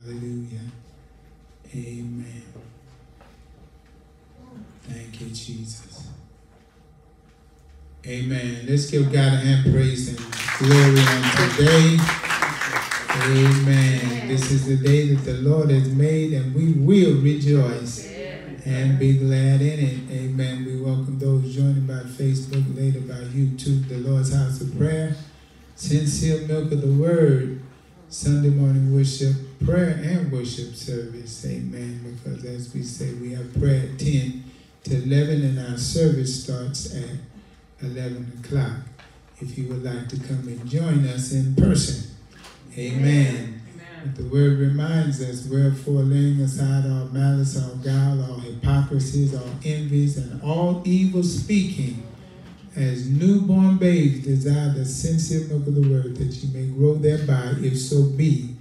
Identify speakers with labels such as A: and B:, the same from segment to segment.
A: Hallelujah. Amen. Thank you, Jesus. Amen. Let's give God a hand praise and glory on today. Amen. This is the day that the Lord has made, and we will rejoice and be glad in it. Amen. We welcome those joining by Facebook, later by YouTube, the Lord's House of Prayer, Sincere Milk of the Word, Sunday morning worship, prayer and worship service. Amen. Because as we say, we have prayer at 10 to 11, and our service starts at 11 o'clock. If you would like to come and join us in person. Amen. Amen. The word reminds us, wherefore laying aside all malice, all guile, all hypocrisies, all envies, and all evil speaking, as newborn babes desire the sincere milk of the word, that you may grow thereby, if so be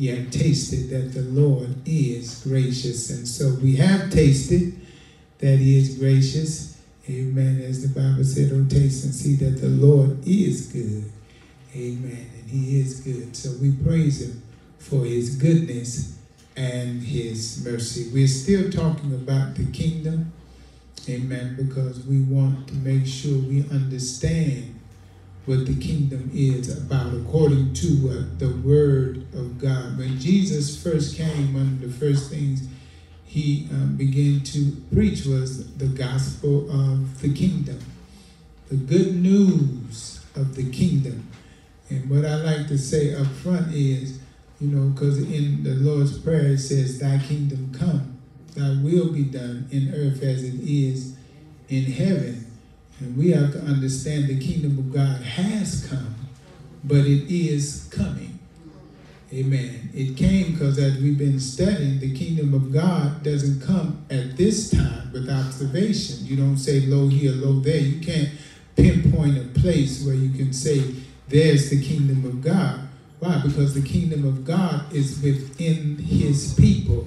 A: ye have tasted that the Lord is gracious. And so we have tasted that he is gracious. Amen. As the Bible said, oh, taste and see that the Lord is good. Amen. And he is good. So we praise him for his goodness and his mercy. We're still talking about the kingdom. Amen. Because we want to make sure we understand what the kingdom is about according to what the word of God. When Jesus first came, one of the first things he um, began to preach was the gospel of the kingdom, the good news of the kingdom. And what I like to say up front is, you know, because in the Lord's Prayer it says, Thy kingdom come, thy will be done in earth as it is in heaven. And we have to understand the kingdom of God has come, but it is coming. Amen. It came because as we've been studying, the kingdom of God doesn't come at this time with observation. You don't say lo here, lo there. You can't pinpoint a place where you can say, there's the kingdom of God. Why? Because the kingdom of God is within his people.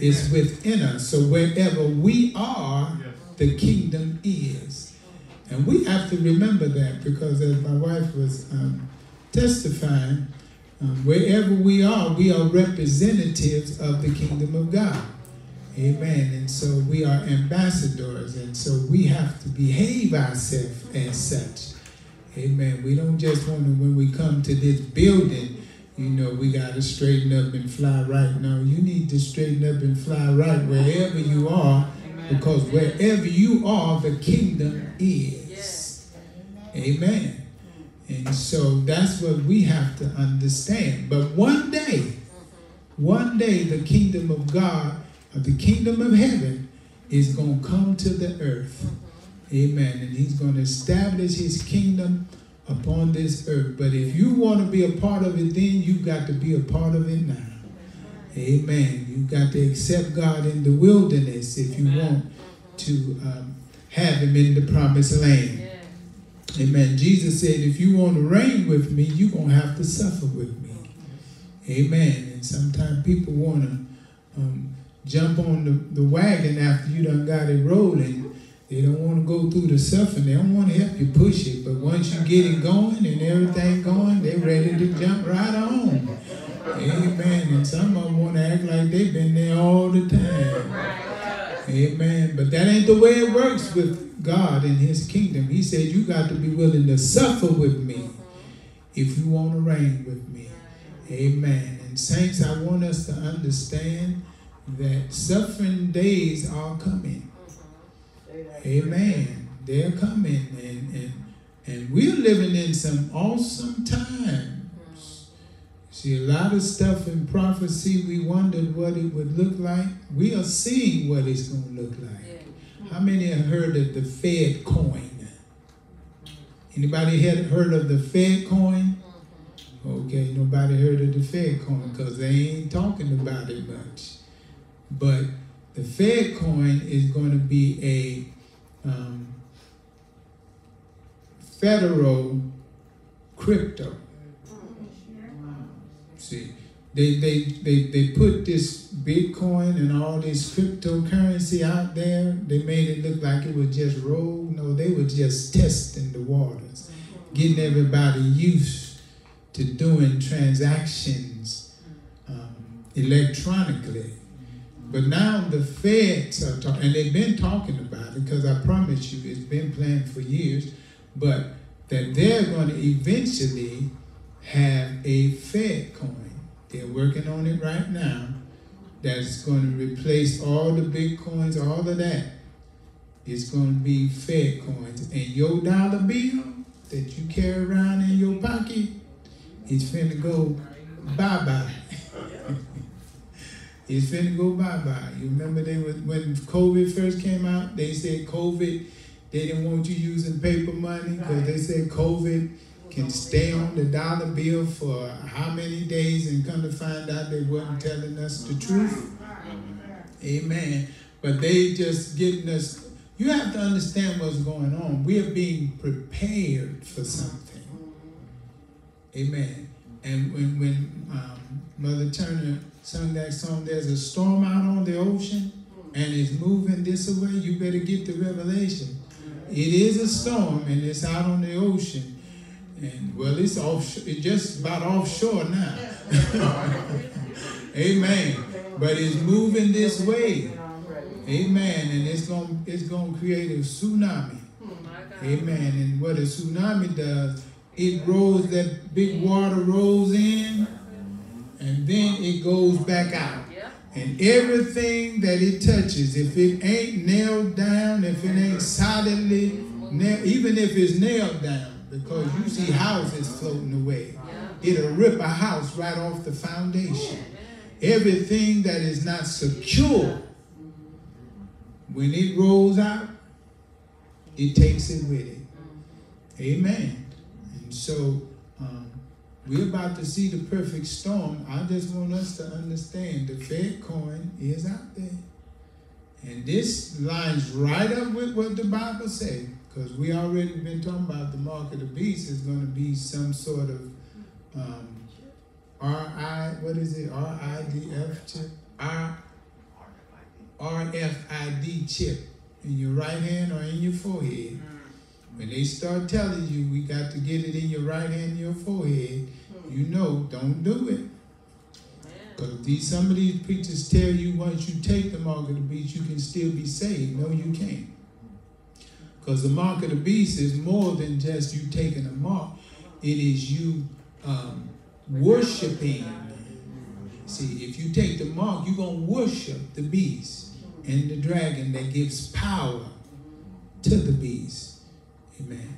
A: It's within us. So wherever we are, the kingdom is. And we have to remember that because as my wife was um, testifying, um, wherever we are, we are representatives of the kingdom of God. Amen. And so we are ambassadors, and so we have to behave ourselves as such. Amen. We don't just want to, when we come to this building, you know, we got to straighten up and fly right. No, you need to straighten up and fly right wherever you are, because wherever you are, the kingdom is. Amen. And so that's what we have to understand. But one day, one day, the kingdom of God, or the kingdom of heaven, is going to come to the earth. Mm-hmm. Amen. And he's going to establish his kingdom upon this earth. But if you want to be a part of it, then you've got to be a part of it now. Amen. You've got to accept God in the wilderness if you want to um, have him in the promised land. Amen. Jesus said, if you want to reign with me, you're going to have to suffer with me. Amen. And sometimes people want to um, jump on the, the wagon after you done got it rolling. They don't want to go through the suffering. They don't want to help you push it. But once you get it going and everything going, they're ready to jump right on. Amen. And some of them want to act like they've been there all the time. Amen. But that ain't the way it works with God and his kingdom. He said, you got to be willing to suffer with me if you want to reign with me. Amen. And saints, I want us to understand that suffering days are coming. Amen. They're coming. And, and, and we're living in some awesome times. See, a lot of stuff in prophecy, we wondered what it would look like. We are seeing what it's going to look like. How many have heard of the Fed coin? Anybody had heard of the Fed coin? Mm-hmm. Okay, nobody heard of the Fed coin because they ain't talking about it much. But the Fed coin is going to be a um, federal crypto. See, they, they, they, they put this Bitcoin and all this cryptocurrency out there. They made it look like it was just roll. No, they were just testing the waters, getting everybody used to doing transactions um, electronically. But now the feds are talking, and they've been talking about it because I promise you it's been planned for years, but that they're going to eventually have a Fed coin. They're working on it right now. That's going to replace all the bitcoins, all of that. It's going to be Fed coins. And your dollar bill that you carry around in your pocket is finna go bye bye. It's finna go bye bye. You remember they was, when COVID first came out, they said COVID, they didn't want you using paper money because they said COVID can stay on the dollar bill for how many days and come to find out they wasn't telling us the truth. Amen. But they just getting us, you have to understand what's going on. We are being prepared for something. Amen. And when, when um, Mother Turner sung that song, There's a Storm Out on the Ocean, and it's moving this way, you better get the revelation. It is a storm, and it's out on the ocean and well, it's off. It's just about offshore now. Amen. But it's moving this way. Amen. And it's gonna it's gonna create a tsunami. Amen. And what a tsunami does, it rolls that big water rolls in, and then it goes back out. And everything that it touches, if it ain't nailed down, if it ain't solidly nailed, even if it's nailed down, because you see houses floating away. It'll rip a house right off the foundation. Everything that is not secure, when it rolls out, it takes it with it. Amen. And so we're about to see the perfect storm. I just want us to understand the Fed coin is out there. And this lines right up with what the Bible says. Because we already been talking about the mark of the beast is going to be some sort of um, RI, what is it, RIDF chip? R, RFID chip in your right hand or in your forehead. When they start telling you we got to get it in your right hand, your forehead, you know, don't do it. Because these some of these preachers tell you once you take the mark of the beast, you can still be saved. No, you can't. Because the mark of the beast is more than just you taking a mark. It is you um, worshiping. See, if you take the mark, you're going to worship the beast and the dragon that gives power to the beast. Amen.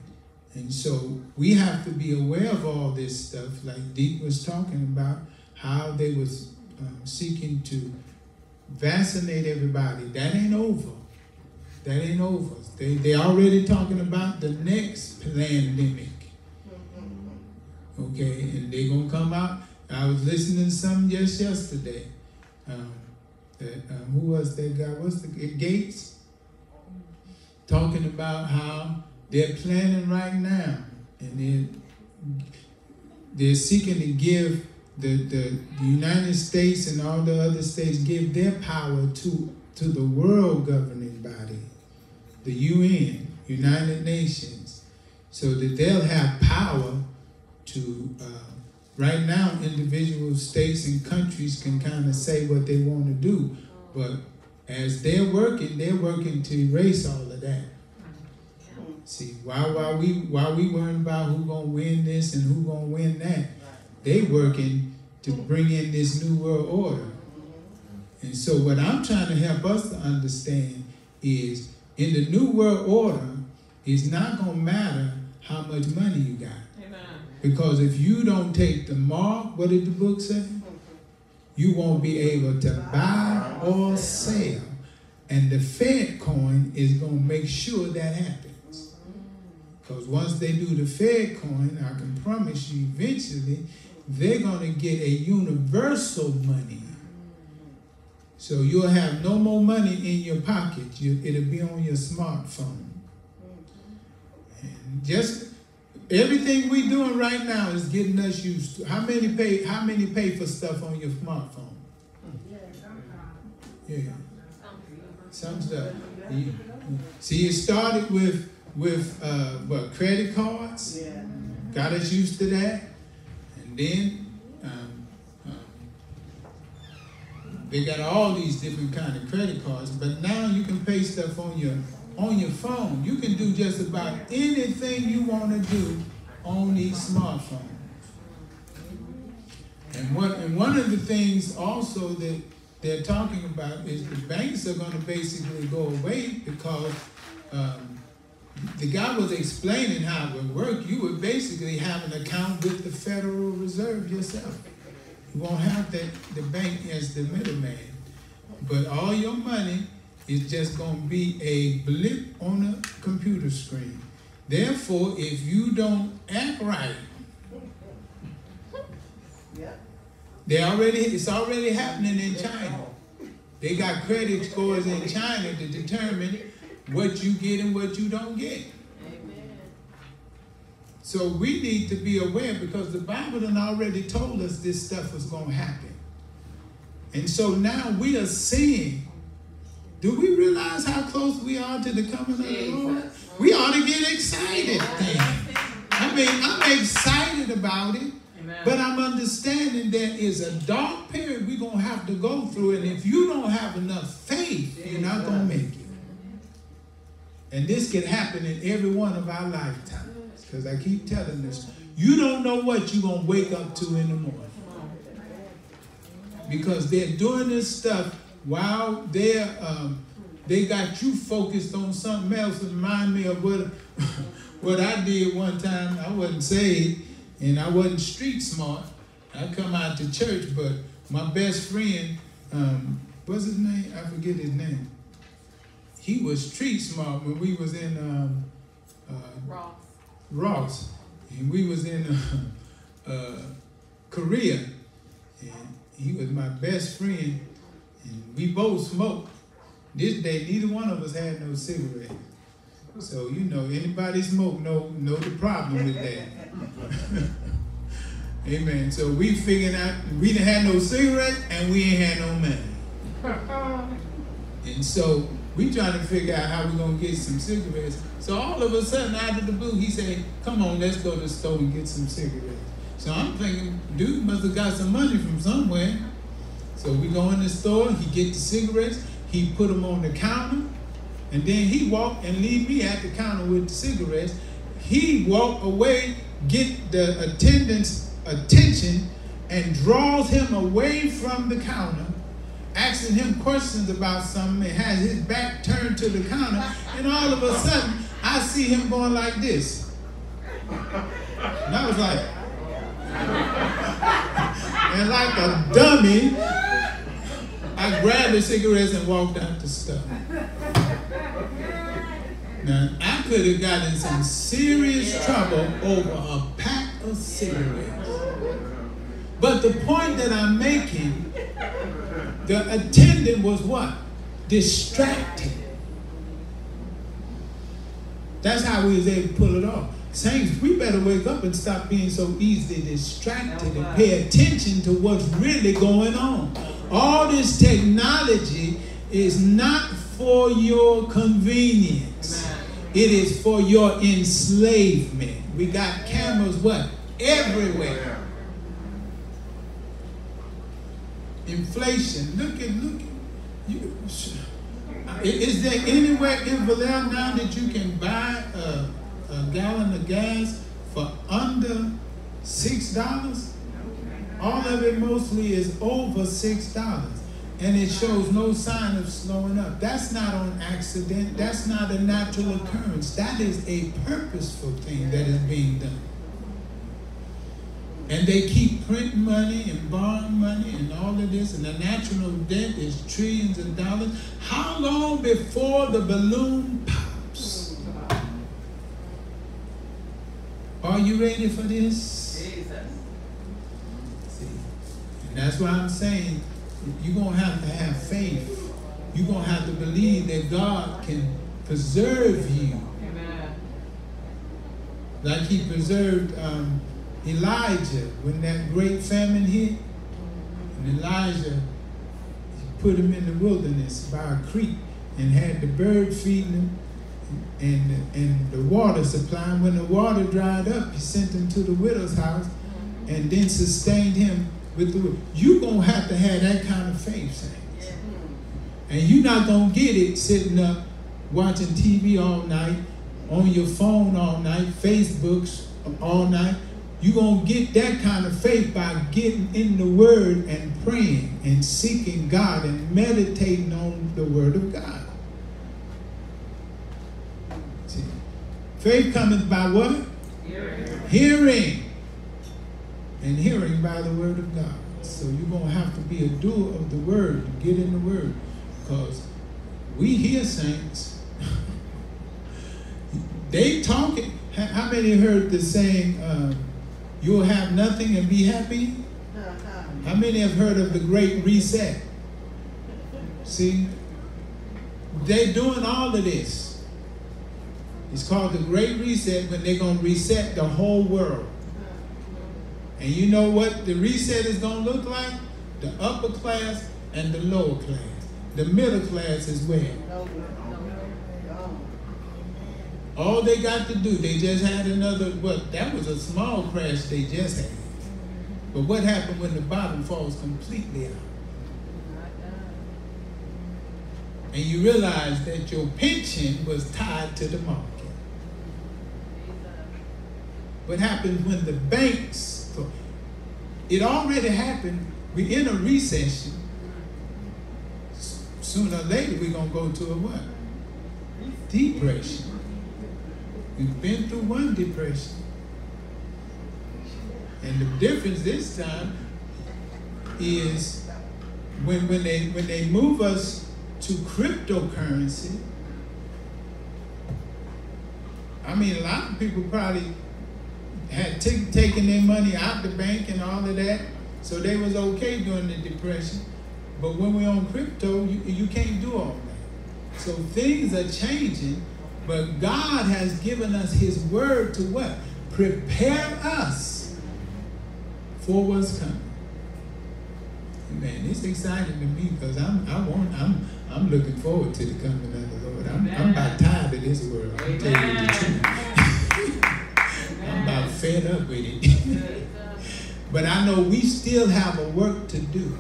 A: And so we have to be aware of all this stuff, like Deep was talking about, how they was um, seeking to vaccinate everybody. That ain't over. That ain't over. They they already talking about the next pandemic. Okay, and they gonna come out. I was listening to some just yesterday. Um, that, um, who was that guy? What's the Gates? Talking about how they're planning right now, and they're they're seeking to give the, the, the United States and all the other states give their power to to the world governing body the UN, United Nations, so that they'll have power to, uh, right now, individual states and countries can kind of say what they want to do, but as they're working, they're working to erase all of that. See, while, while we while we worrying about who gonna win this and who gonna win that, they working to bring in this new world order. And so what I'm trying to help us to understand is in the new world order, it's not going to matter how much money you got. Amen. Because if you don't take the mark, what did the book say? You won't be able to buy or sell. And the Fed coin is going to make sure that happens. Because once they do the Fed coin, I can promise you eventually they're going to get a universal money so you'll have no more money in your pocket. You, it'll be on your smartphone. And just everything we're doing right now is getting us used to. How many pay? How many pay for stuff on your smartphone? Yeah, yeah. some stuff. See, it started with with uh, what credit cards. Got us used to that, and then they got all these different kind of credit cards, but now you can pay stuff on your on your phone. You can do just about anything you want to do on these smartphones. And what and one of the things also that they're talking about is the banks are going to basically go away because um, the guy was explaining how it would work. You would basically have an account with the Federal Reserve yourself. You won't have that the bank as the middleman. But all your money is just going to be a blip on a computer screen. Therefore, if you don't act right, they already it's already happening in China. They got credit scores in China to determine what you get and what you don't get. Amen. So we need to be aware because the Bible done already told us this stuff was going to happen. And so now we are seeing. Do we realize how close we are to the coming of the Lord? We ought to get excited then. I mean, I'm excited about it, but I'm understanding there is a dark period we're going to have to go through. And if you don't have enough faith, you're not going to make it. And this can happen in every one of our lifetimes. Because I keep telling this. You don't know what you're going to wake up to in the morning. Because they're doing this stuff while they're, um, they got you focused on something else. Remind me of what, what I did one time. I wasn't saved and I wasn't street smart. I come out to church, but my best friend, um, what's his name? I forget his name. He was street smart when we was in um, uh, Ross. Ross, and we was in uh, uh, Korea, and he was my best friend, and we both smoked. This day, neither one of us had no cigarette. So you know, anybody smoke know know the problem with that. Amen. So we figured out we didn't have no cigarette and we ain't had no money. And so we trying to figure out how we gonna get some cigarettes. So all of a sudden, out of the blue, he said, "Come on, let's go to the store and get some cigarettes." So I'm thinking, dude must have got some money from somewhere. So we go in the store, he get the cigarettes, he put them on the counter, and then he walk and leave me at the counter with the cigarettes. He walk away, get the attendant's attention, and draws him away from the counter asking him questions about something and has his back turned to the counter, and all of a sudden I see him going like this. And I was like, and like a dummy, I grabbed the cigarettes and walked out the store. Now, I could have gotten some serious trouble over a pack of cigarettes. But the point that I'm making the attendant was what? Distracted. That's how we was able to pull it off. Saints, we better wake up and stop being so easily distracted and pay attention to what's really going on. All this technology is not for your convenience. It is for your enslavement. We got cameras what? Everywhere. Inflation. Look at look. You, uh, is there anywhere in Vallejo now that you can buy a, a gallon of gas for under six dollars? All of it mostly is over six dollars. And it shows no sign of slowing up. That's not on accident. That's not a natural occurrence. That is a purposeful thing that is being done. And they keep printing money and borrowing money and all of this, and the national debt is trillions of dollars. How long before the balloon pops? Are you ready for this? Jesus. See, and that's why I'm saying you're going to have to have faith. You're going to have to believe that God can preserve you. Amen. Like he preserved um, Elijah, when that great famine hit, and Elijah put him in the wilderness by a creek and had the bird feeding him and, and the water supply. And when the water dried up, he sent him to the widow's house and then sustained him with the. You're going to have to have that kind of faith, saints. And you're not going to get it sitting up watching TV all night, on your phone all night, Facebooks all night. You're going to get that kind of faith by getting in the Word and praying and seeking God and meditating on the Word of God. See, faith cometh by what? Hearing. Hearing. And hearing by the Word of God. So you're going to have to be a doer of the Word, get in the Word. Because we hear saints. they talking. How many heard the saying, um, uh, you'll have nothing and be happy? How many have heard of the Great Reset? See, they're doing all of this. It's called the Great Reset when they're going to reset the whole world. And you know what the reset is going to look like? The upper class and the lower class. The middle class is where? All they got to do, they just had another, well, that was a small crash they just had. But what happened when the bottom falls completely out? And you realize that your pension was tied to the market. What happens when the banks, it already happened, we're in a recession. Sooner or later, we're going to go to a what? Depression. We've been through one depression. And the difference this time is when, when, they, when they move us to cryptocurrency, I mean, a lot of people probably had taken their money out the bank and all of that, so they was okay during the depression. But when we're on crypto, you, you can't do all that. So things are changing but God has given us his word to what? Prepare us for what's coming. Man, it's exciting to me because I'm I want I'm I'm looking forward to the coming of the Lord. I'm, I'm about tired of this world. I'm telling you the truth. I'm about fed up with it. but I know we still have a work to do.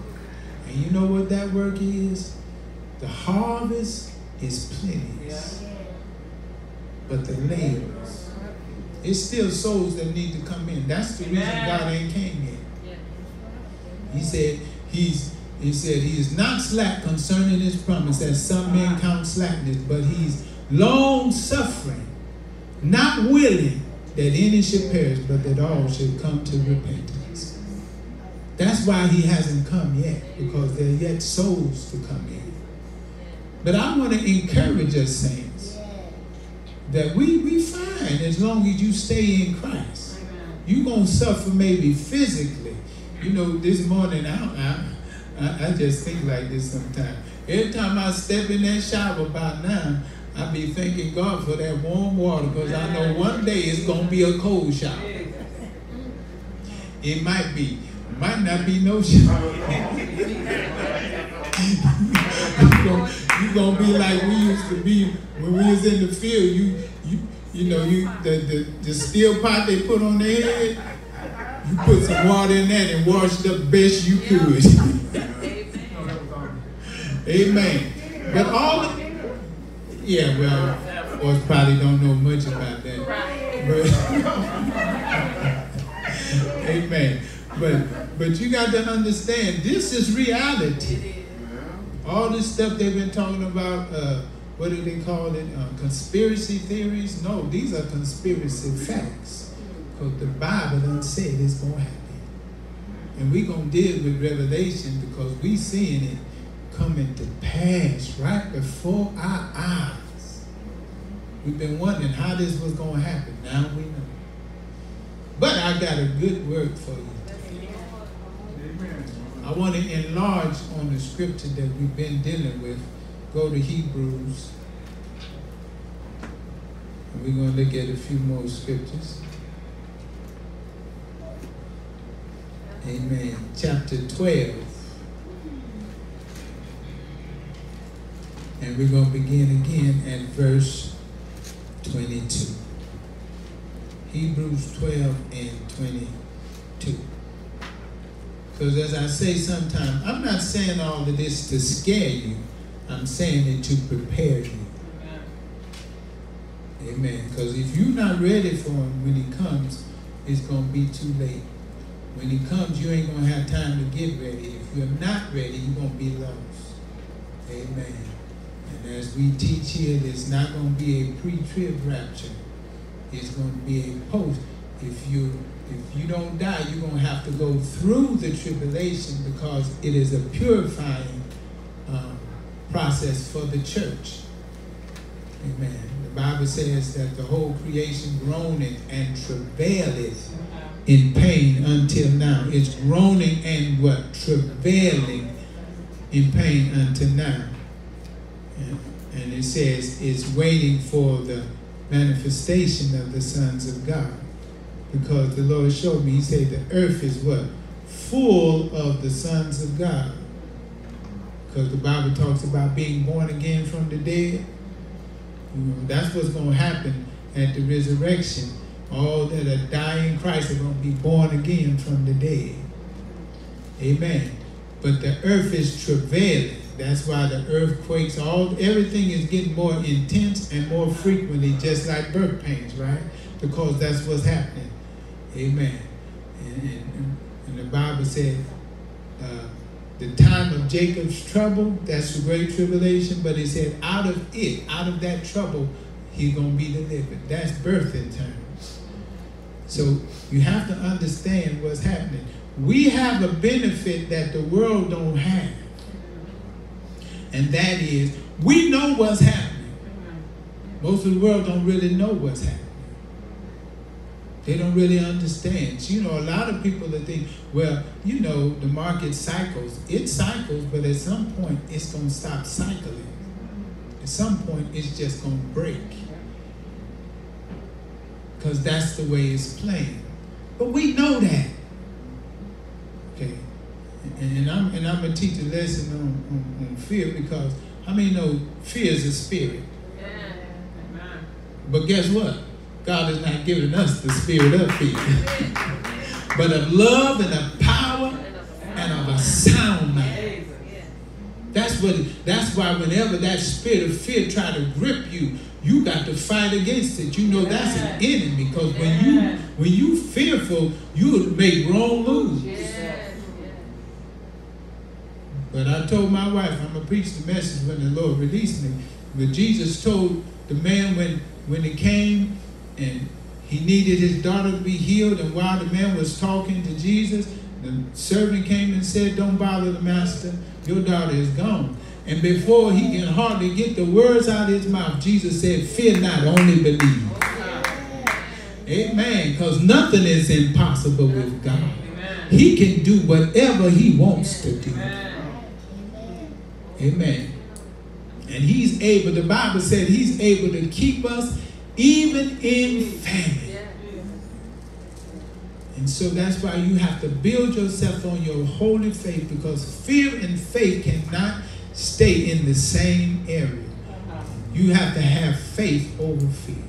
A: And you know what that work is? The harvest is plenteous but the laborers. It's still souls that need to come in. That's the reason God ain't came yet. He said he's he said he is not slack concerning his promise, as some men uh-huh. count slackness, but he's long suffering, not willing that any should perish, but that all should come to repentance. That's why he hasn't come yet, because there are yet souls to come in. But I want to encourage us, saying, that we we fine as long as you stay in Christ. You're going to suffer maybe physically. You know, this morning, I, I, I just think like this sometimes. Every time I step in that shower about now, I be thanking God for that warm water because I know one day it's going to be a cold shower. It might be. Might not be no shower. you're gonna be like we used to be when we was in the field. You you you know you the the, the steel pot they put on their head. You put some water in that and wash it up best you could. Amen. But all of, yeah, well, boys probably don't know much about that. But, amen. But but you got to understand this is reality. All this stuff they've been talking about, uh, what do they call it? Uh, conspiracy theories? No, these are conspiracy facts. Because the Bible done said it's going to happen. And we're going to deal with Revelation because we seeing it coming to pass right before our eyes. We've been wondering how this was going to happen. Now we know. But I got a good word for you. I want to enlarge on the scripture that we've been dealing with. Go to Hebrews. And we're going to look at a few more scriptures. Amen. Chapter 12. And we're going to begin again at verse 22. Hebrews 12 and 22. Because as I say sometimes, I'm not saying all of this to scare you. I'm saying it to prepare you. Amen. Because if you're not ready for him when he comes, it's going to be too late. When he comes, you ain't going to have time to get ready. If you're not ready, you're going to be lost. Amen. And as we teach here, it's not going to be a pre-trib rapture. It's going to be a post. If you if you don't die, you're going to have to go through the tribulation because it is a purifying um, process for the church. Amen. The Bible says that the whole creation groaneth and travaileth in pain until now. It's groaning and what? Travailing in pain until now. And, and it says it's waiting for the manifestation of the sons of God. Because the Lord showed me, He said the earth is what? Full of the sons of God. Because the Bible talks about being born again from the dead. That's what's going to happen at the resurrection. All that are dying Christ are going to be born again from the dead. Amen. But the earth is travailing. That's why the earthquakes, all everything is getting more intense and more frequently, just like birth pains, right? Because that's what's happening. Amen. And, and, and the Bible said, uh, the time of Jacob's trouble, that's the great tribulation, but it said out of it, out of that trouble, he's going to be delivered. That's birth in terms. So you have to understand what's happening. We have a benefit that the world don't have. And that is, we know what's happening. Most of the world don't really know what's happening. They don't really understand. You know, a lot of people that think, well, you know, the market cycles. It cycles, but at some point, it's going to stop cycling. At some point, it's just going to break. Because that's the way it's playing. But we know that. Okay. And, and I'm and I'm gonna teach a lesson on, on, on fear because how many know fear is a spirit? Yeah. But guess what? God has not given us the spirit of fear, but of love and of power and of a sound mind. That's what. That's why whenever that spirit of fear try to grip you, you got to fight against it. You know that's an enemy because when you when you fearful, you make wrong moves. But I told my wife, I'm gonna preach the message when the Lord released me. But Jesus told the man when when he came and he needed his daughter to be healed. And while the man was talking to Jesus, the servant came and said, Don't bother the master, your daughter is gone. And before he can hardly get the words out of his mouth, Jesus said, Fear not, only believe. Amen. Because nothing is impossible with God. He can do whatever he wants to do. Amen. And he's able, the Bible said he's able to keep us even in famine. And so that's why you have to build yourself on your holy faith because fear and faith cannot stay in the same area. You have to have faith over fear.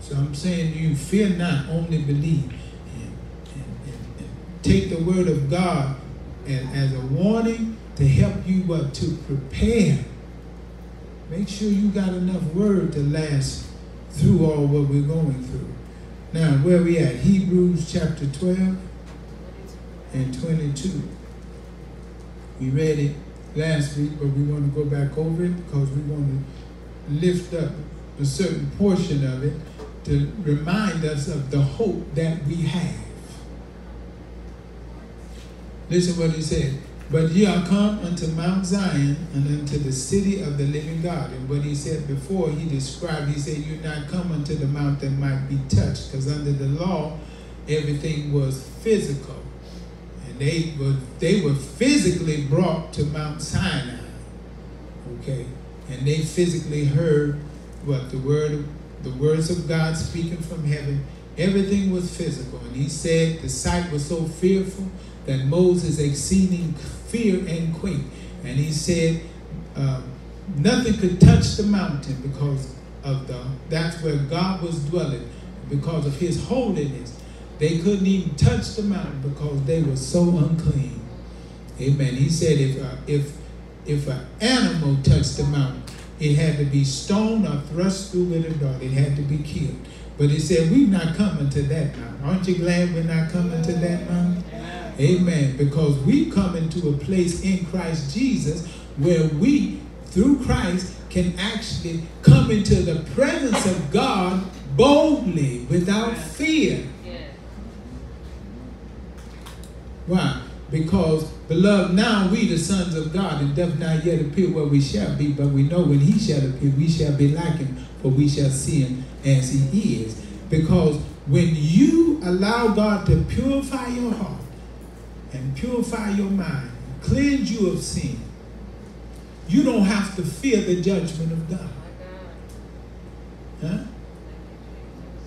A: So I'm saying you fear not, only believe. And, and, and, and take the word of God as, as a warning to help you what to prepare. Make sure you got enough word to last through all what we're going through. Now, where we at? Hebrews chapter 12 and 22. We read it last week, but we want to go back over it because we want to lift up a certain portion of it to remind us of the hope that we have. Listen what he said. But ye are come unto Mount Zion and unto the city of the living God. And what he said before, he described, he said, You're not come unto the mount that might be touched, because under the law, everything was physical. And they were they were physically brought to Mount Sinai. Okay. And they physically heard what the word the words of God speaking from heaven. Everything was physical. And he said the sight was so fearful that Moses exceeding fear and quake. And he said, uh, nothing could touch the mountain because of the, that's where God was dwelling, because of his holiness. They couldn't even touch the mountain because they were so unclean. Amen. He said if uh, if if an animal touched the mountain, it had to be stoned or thrust through with a dart. It had to be killed. But he said, We're not coming to that mountain. Aren't you glad we're not coming to that mountain? Amen. Because we come into a place in Christ Jesus where we, through Christ, can actually come into the presence of God boldly without fear. Why? Because, beloved, now we the sons of God, and doth not yet appear where we shall be, but we know when he shall appear, we shall be like him, for we shall see him as he is. Because when you allow God to purify your heart and purify your mind, cleanse you of sin, you don't have to fear the judgment of God. Huh?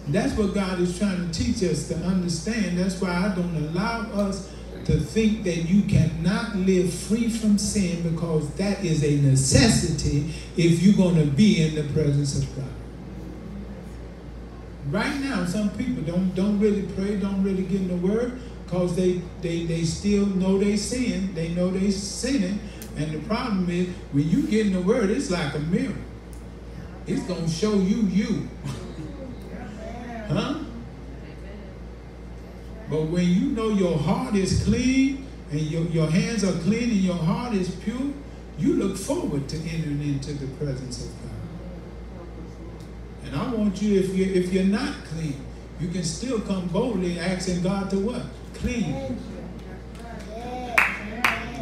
A: That's what God is trying to teach us to understand. That's why I don't allow us to think that you cannot live free from sin because that is a necessity if you're going to be in the presence of God. Right now, some people don't don't really pray, don't really get in the word because they, they, they still know they sin. They know they sinning. And the problem is when you get in the word, it's like a mirror. It's going to show you you. huh? But when you know your heart is clean and your, your hands are clean and your heart is pure, you look forward to entering into the presence of God. And I want you, if you're, if you're not clean, you can still come boldly asking God to what? Clean.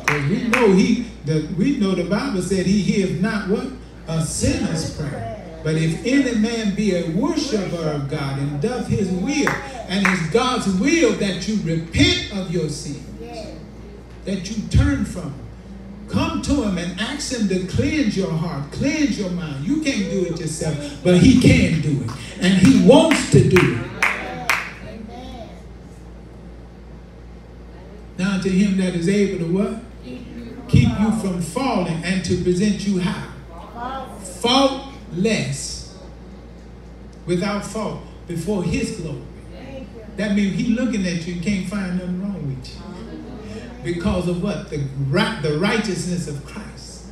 A: Because we know he, the, we know the Bible said he hears not what? A sinner's prayer. But if any man be a worshiper of God and doth his will, and it's God's will that you repent of your sins, that you turn from Come to him and ask him to cleanse your heart, cleanse your mind. You can't do it yourself, but he can do it. And he wants to do it. Now to him that is able to what? Keep you from falling and to present you how? Faultless. Without fault. Before his glory. That means he looking at you can't find nothing wrong with you because of what? The, the righteousness of Christ.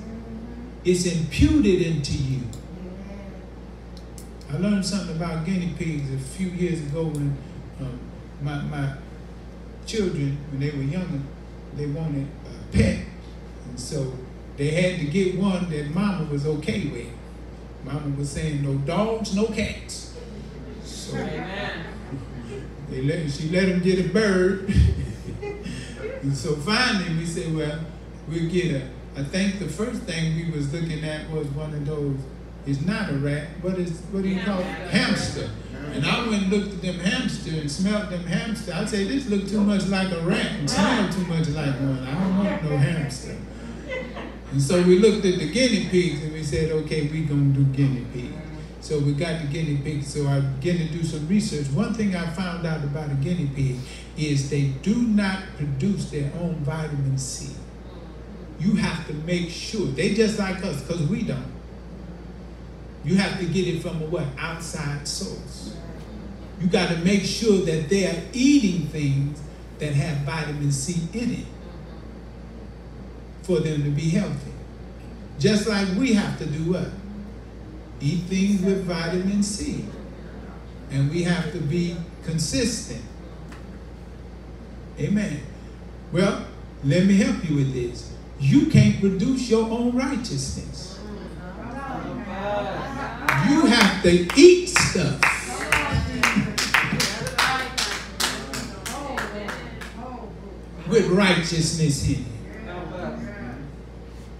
A: It's imputed into you. I learned something about guinea pigs a few years ago when um, my, my children, when they were younger, they wanted a pet. And so they had to get one that mama was okay with. Mama was saying no dogs, no cats. So Amen. They let, she let them get a bird. And so finally we said, well, we'll get a, I think the first thing we was looking at was one of those, it's not a rat, but it's, what do you call it? Hamster. And I went and looked at them hamster and smelled them hamster. I say, this look too much like a rat and smell too much like one. I don't want no hamster. And so we looked at the guinea pigs and we said, okay, we gonna do guinea pigs. So we got the guinea pig. So I began to do some research. One thing I found out about a guinea pig is they do not produce their own vitamin C. You have to make sure. They just like us because we don't. You have to get it from a what? Outside source. You got to make sure that they are eating things that have vitamin C in it for them to be healthy. Just like we have to do what? Eat things with vitamin C. And we have to be consistent. Amen. Well, let me help you with this. You can't produce your own righteousness. To eat stuff. with righteousness in it.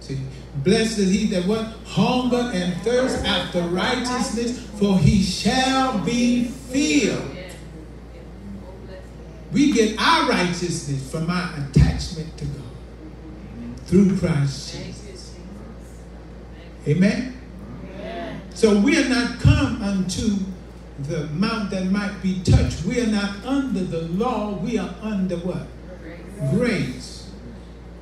A: See, Blessed is he that what? Hunger and thirst after righteousness, for he shall be filled. We get our righteousness from our attachment to God through Christ Jesus. Amen? So we are not come unto the mount that might be touched. We are not under the law. We are under what? Grace.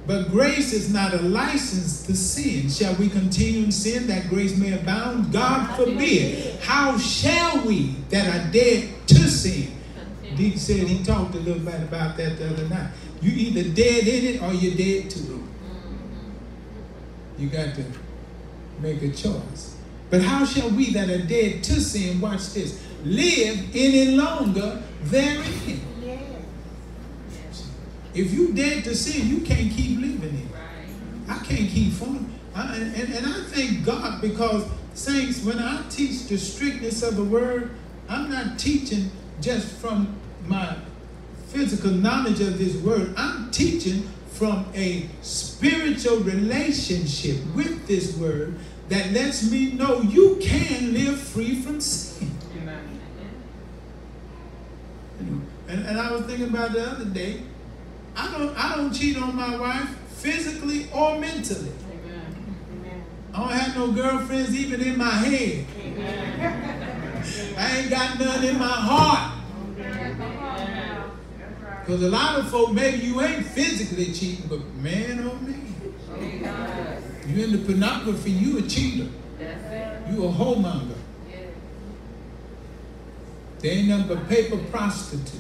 A: But grace is not a license to sin. Shall we continue in sin that grace may abound? God forbid. How shall we that are dead to sin Deke said he talked a little bit about that the other night. You either dead in it or you're dead to it. You got to make a choice. But how shall we that are dead to sin, watch this, live any longer therein? If you dead to sin, you can't keep living it. I can't keep fun. I, and, and I thank God because, saints, when I teach the strictness of the word, I'm not teaching just from my physical knowledge of this word. I'm teaching from a spiritual relationship with this word that lets me know you can live free from sin. And, and I was thinking about the other day, I don't I don't cheat on my wife physically or mentally. Amen. I don't have no girlfriends even in my head. Amen. I ain't got none in my heart. Because a lot of folk, maybe you ain't physically cheating, but man, oh man. You into pornography, you a cheater. You a whoremonger. They ain't nothing but paper prostitutes.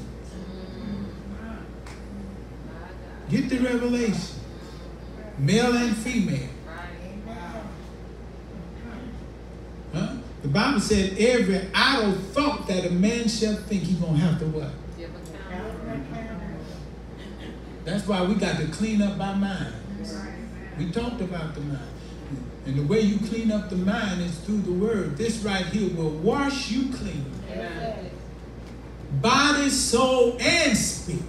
A: Get the revelation. Male and female. Huh? The Bible said every idle thought that a man shall think he's going to have to what? That's why we got to clean up our minds. We talked about the mind. And the way you clean up the mind is through the word. This right here will wash you clean. Body, soul, and spirit.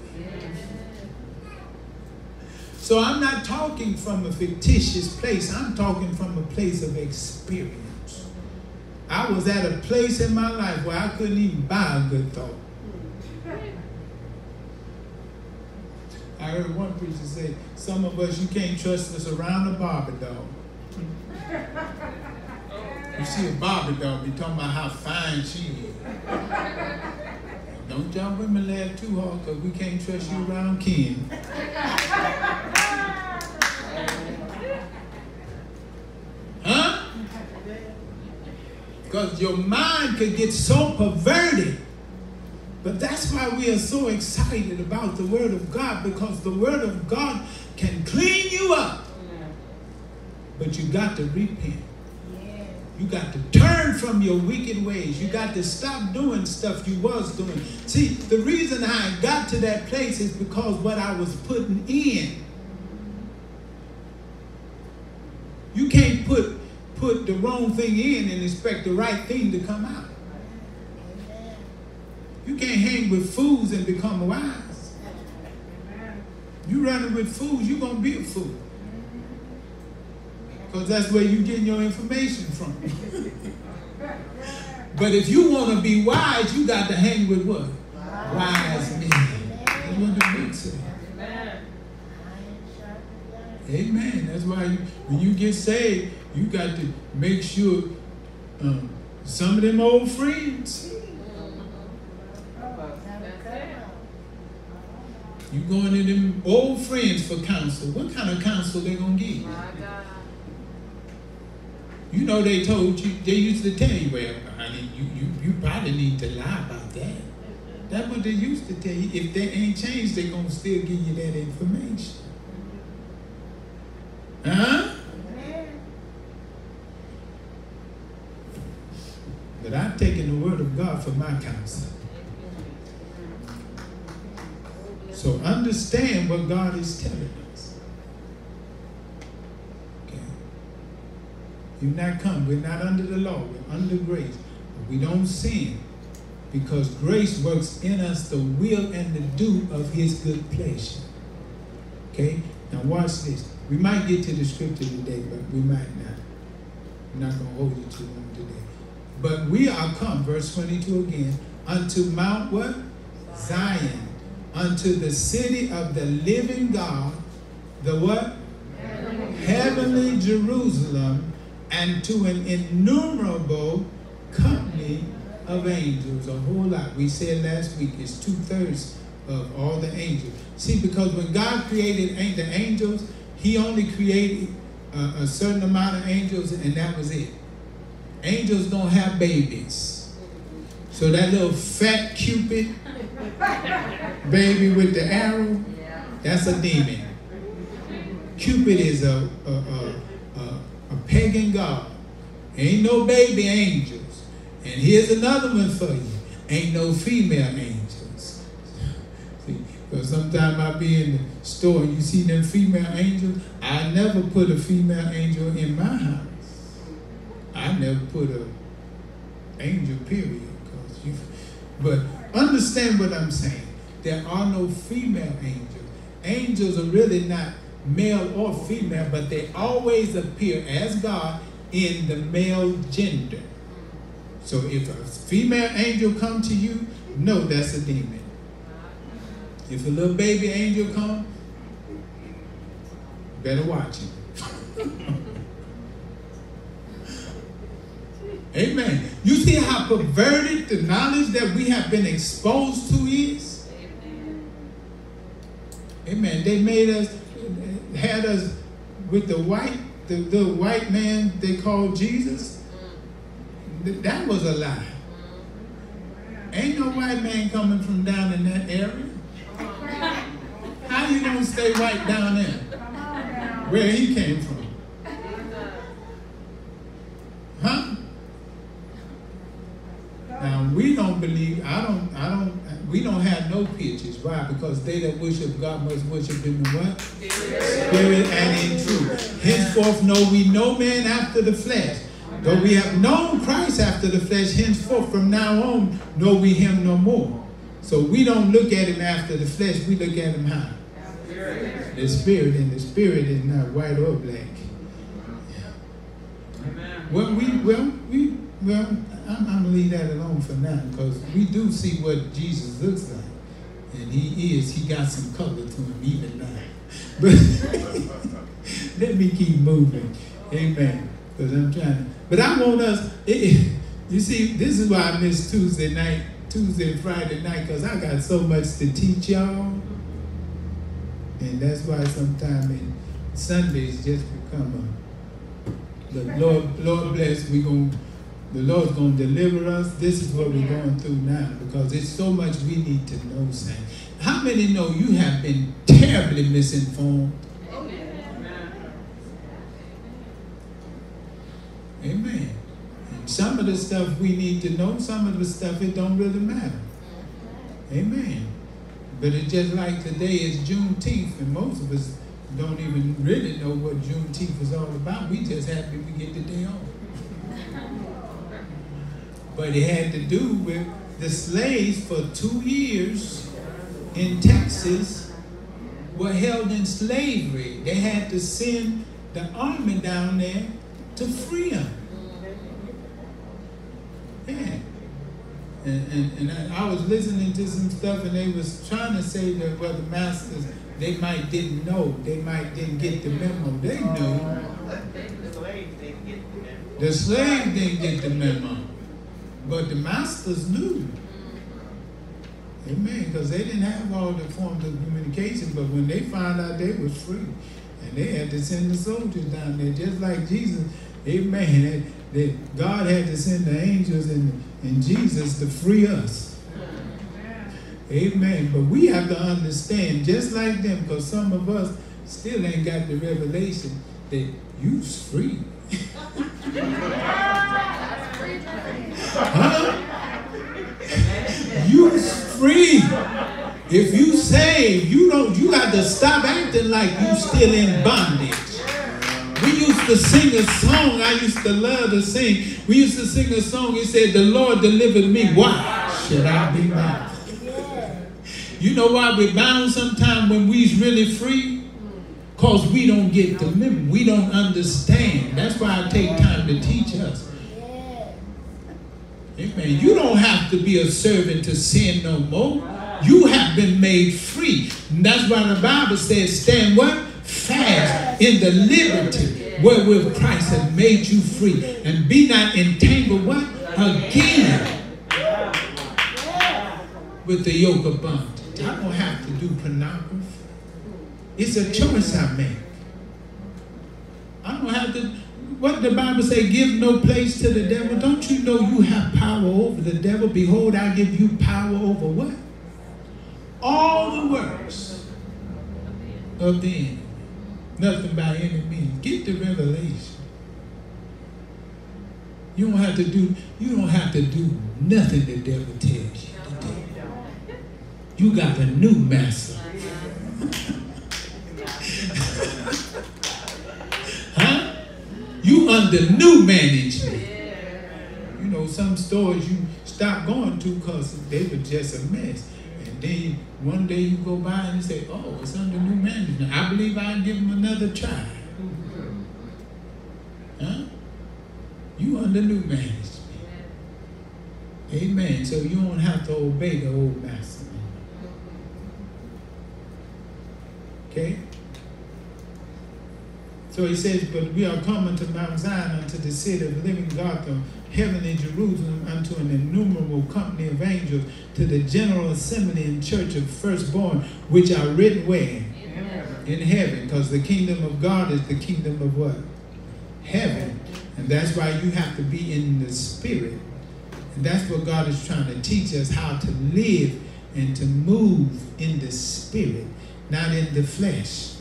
A: So I'm not talking from a fictitious place. I'm talking from a place of experience. I was at a place in my life where I couldn't even buy a good thought. I heard one preacher say, some of us, you can't trust us around a Barbie doll. You see a Barbie doll, be talking about how fine she is. Don't y'all women laugh too hard because we can't trust you around Ken. Huh? Because your mind could get so perverted but that's why we are so excited about the Word of God because the Word of God can clean you up. But you got to repent. You got to turn from your wicked ways. You got to stop doing stuff you was doing. See, the reason I got to that place is because what I was putting in. You can't put put the wrong thing in and expect the right thing to come out. You can't hang with fools and become wise. You running with fools, you're going to be a fool. Because that's where you're getting your information from. but if you want to be wise, you got to hang with what? Wise men. That's what the book says. Amen. That's why you, when you get saved, you got to make sure um, some of them old friends You going to them old friends for counsel. What kind of counsel they gonna give you? You know they told you, they used to tell you, well, honey, you, you, you probably need to lie about that. That's what they used to tell you. If they ain't changed, they gonna still give you that information. Huh? But I've taken the word of God for my counsel. So understand what God is telling us. Okay. You've not come. We're not under the law. We're under grace. But we don't sin because grace works in us the will and the do of his good pleasure. Okay? Now watch this. We might get to the scripture today, but we might not. I'm not going to hold you too long today. But we are come, verse 22 again, unto Mount what? Zion unto the city of the living God, the what? Heavenly, Jerusalem, and to an innumerable company of angels. A whole lot. We said last week it's two thirds of all the angels. See, because when God created the angels, He only created a, a certain amount of angels, and that was it. Angels don't have babies. So that little fat Cupid baby with the arrow, that's a demon. Cupid is a, a, a, a, a pagan god. Ain't no baby angels. And here's another one for you. Ain't no female angels. See, because sometimes I be in the store and you see them female angels. I never put a female angel in my house. I never put a angel, period. Cause you, but understand what I'm saying. There are no female angels. Angels are really not male or female, but they always appear as God in the male gender. So if a female angel come to you, no, that's a demon. If a little baby angel come, better watch him. Amen. You see how perverted the knowledge that we have been exposed to is? Amen. They made us, had us with the white, the, the white man they called Jesus. That was a lie. Ain't no white man coming from down in that area. How you gonna stay white down there? Where he came from? Huh? Now we don't believe. I don't. I don't. We don't have no pictures. Why? Because they that worship God must worship him in the what? Spirit and in truth. Henceforth know we no man after the flesh. Though we have known Christ after the flesh, henceforth from now on know we him no more. So we don't look at him after the flesh. We look at him how? The spirit, and the spirit is not white or black. Well, we well we well I'm, gonna leave that alone for now because we do see what Jesus looks like, and he is. He got some color to him even now. But let me keep moving, Amen. Because I'm trying to. But I want us. It, you see, this is why I miss Tuesday night, Tuesday and Friday night, because I got so much to teach y'all, and that's why sometimes Sundays just become a. But Lord, Lord bless. We gonna the Lord's going to deliver us. This is what we're going through now because there's so much we need to know, Saint. How many know you have been terribly misinformed? Amen. And some of the stuff we need to know, some of the stuff it don't really matter. Amen. But it's just like today is Juneteenth, and most of us don't even really know what Juneteenth is all about. We just happy we get the day off but it had to do with the slaves for two years in Texas were held in slavery. They had to send the army down there to free them. Yeah. And, and, and I, I, was listening to some stuff and they was trying to say that well the masters they might didn't know they might didn't get the memo they knew the slave didn't get the memo but the masters knew. Amen. Because they didn't have all the forms of communication, but when they found out they was free, and they had to send the soldiers down there, just like Jesus. Amen. That, that God had to send the angels and, and Jesus to free us. Amen. But we have to understand, just like them, because some of us still ain't got the revelation that you's free. Huh? You free. If you save, you don't you have to stop acting like you still in bondage. We used to sing a song. I used to love to sing. We used to sing a song. It said, The Lord delivered me. Why should I be bound? You know why we're bound sometimes when we's really free? Because we don't get the memo. We don't understand. That's why I take time to teach us. Amen. You don't have to be a servant to sin no more. You have been made free. And that's why the Bible says, stand what? Fast in the liberty wherewith Christ has made you free. And be not entangled what? Again with the yoke of bondage. I don't have to do pornography. It's a choice I make. I don't have to what the Bible say, give no place to the devil. Don't you know you have power over the devil? Behold, I give you power over what? All the works of the enemy. Nothing by any means. Get the revelation. You don't have to do, you don't have to do nothing the devil tells you to do. You got a new master. You under new management. You know, some stores you stop going to because they were just a mess. And then one day you go by and you say, oh, it's under new management. I believe I'll give them another try. Huh? You under new management. Amen. So you don't have to obey the old master. Okay? So he says, But we are coming to Mount Zion, unto the city of the living God, the heavenly Jerusalem, unto an innumerable company of angels, to the general assembly and church of firstborn, which are written where? In heaven. In heaven, because the kingdom of God is the kingdom of what? Heaven. And that's why you have to be in the spirit. And that's what God is trying to teach us how to live and to move in the spirit, not in the flesh.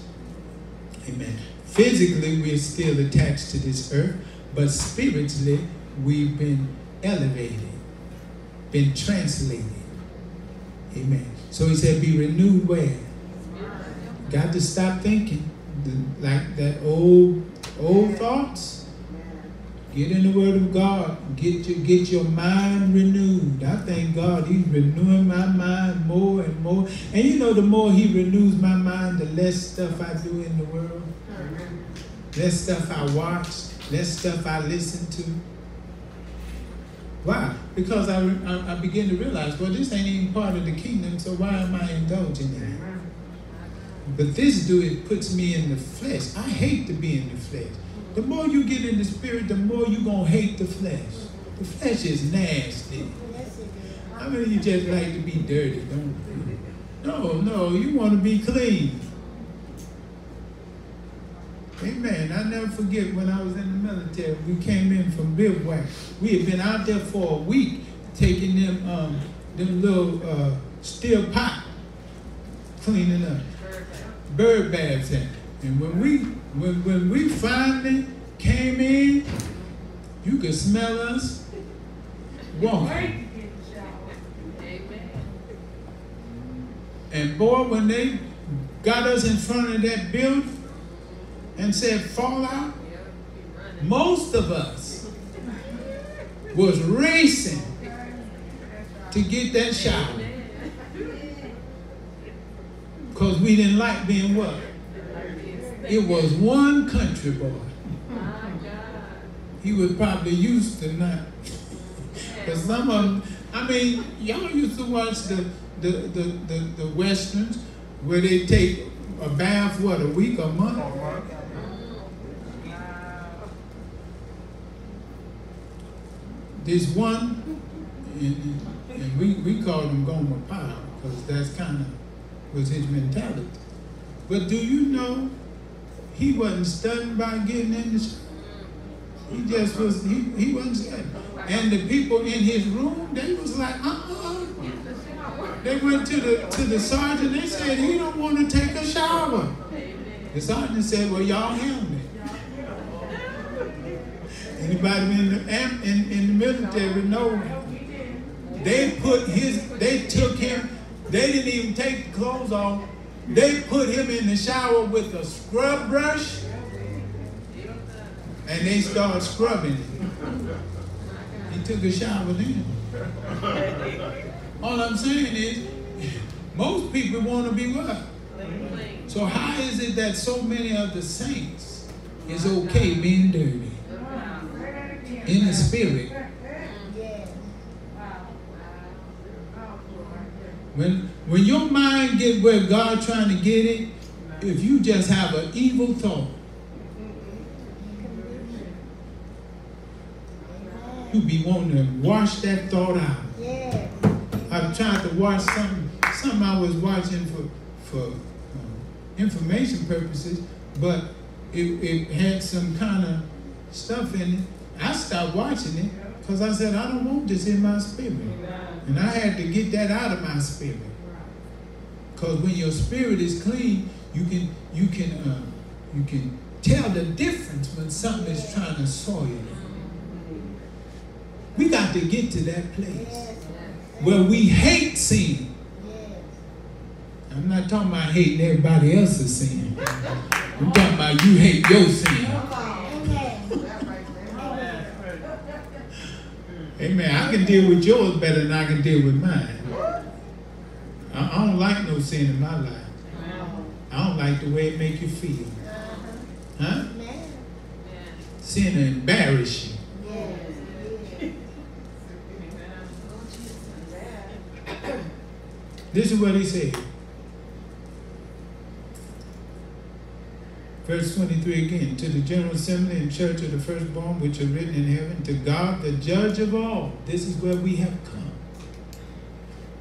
A: Amen. Physically, we're still attached to this earth, but spiritually, we've been elevated, been translated. Amen. So he said, be renewed where? Got to stop thinking the, like that old, old thoughts Get in the Word of God. Get your get your mind renewed. I thank God He's renewing my mind more and more. And you know, the more He renews my mind, the less stuff I do in the world. Less stuff I watch. Less stuff I listen to. Why? Because I, I, I begin to realize, well, this ain't even part of the kingdom, so why am I indulging in it? But this do it puts me in the flesh. I hate to be in the flesh. The more you get in the spirit, the more you're going to hate the flesh. The flesh is nasty. How many of you just like to be dirty, don't you? No, no, you want to be clean. Amen. I never forget when I was in the military, we came in from bivouac. We had been out there for a week taking them um, them little uh, steel pot cleaning up. Bird baths. And when we when, when we finally came in, you could smell us walking. And boy, when they got us in front of that building and said, Fallout? most of us was racing to get that shower. Because we didn't like being what? It was one country boy. He was probably used to not. Because some of them, I mean, y'all used to watch the, the, the, the, the westerns where they take a bath, what, a week, a month? This one, and, and we, we called him Gomer Pyle because that's kind of was his mentality. But do you know he wasn't stunned by getting in the shower. He just was, he, he wasn't scared. And the people in his room, they was like, uh-uh. They went to the to the sergeant, they said, he don't want to take a shower. The sergeant said, well, y'all handle it. Anybody in the, in, in the military know they put his, they took him, they didn't even take the clothes off. They put him in the shower with a scrub brush and they started scrubbing him. He took a shower then. All I'm saying is, most people want to be what? So how is it that so many of the saints is okay being dirty? In the spirit. When when your mind get where God trying to get it, if you just have an evil thought, you be wanting to wash that thought out. Yeah. I've tried to watch something, something I was watching for for um, information purposes, but it, it had some kind of stuff in it. I stopped watching it because I said, I don't want this in my spirit. And I had to get that out of my spirit. Because when your spirit is clean, you can you can uh, you can tell the difference when something is trying to soil you. We got to get to that place where we hate sin. I'm not talking about hating everybody else's sin. I'm talking about you hate your sin. Amen. I can deal with yours better than I can deal with mine. I, don't like no sin in my life. I don't like the way it make you feel. Huh? Sin embarrass you. This is what he said. Verse 23 again, to the General Assembly and Church of the Firstborn, which are written in heaven, to God, the judge of all. This is where we have come.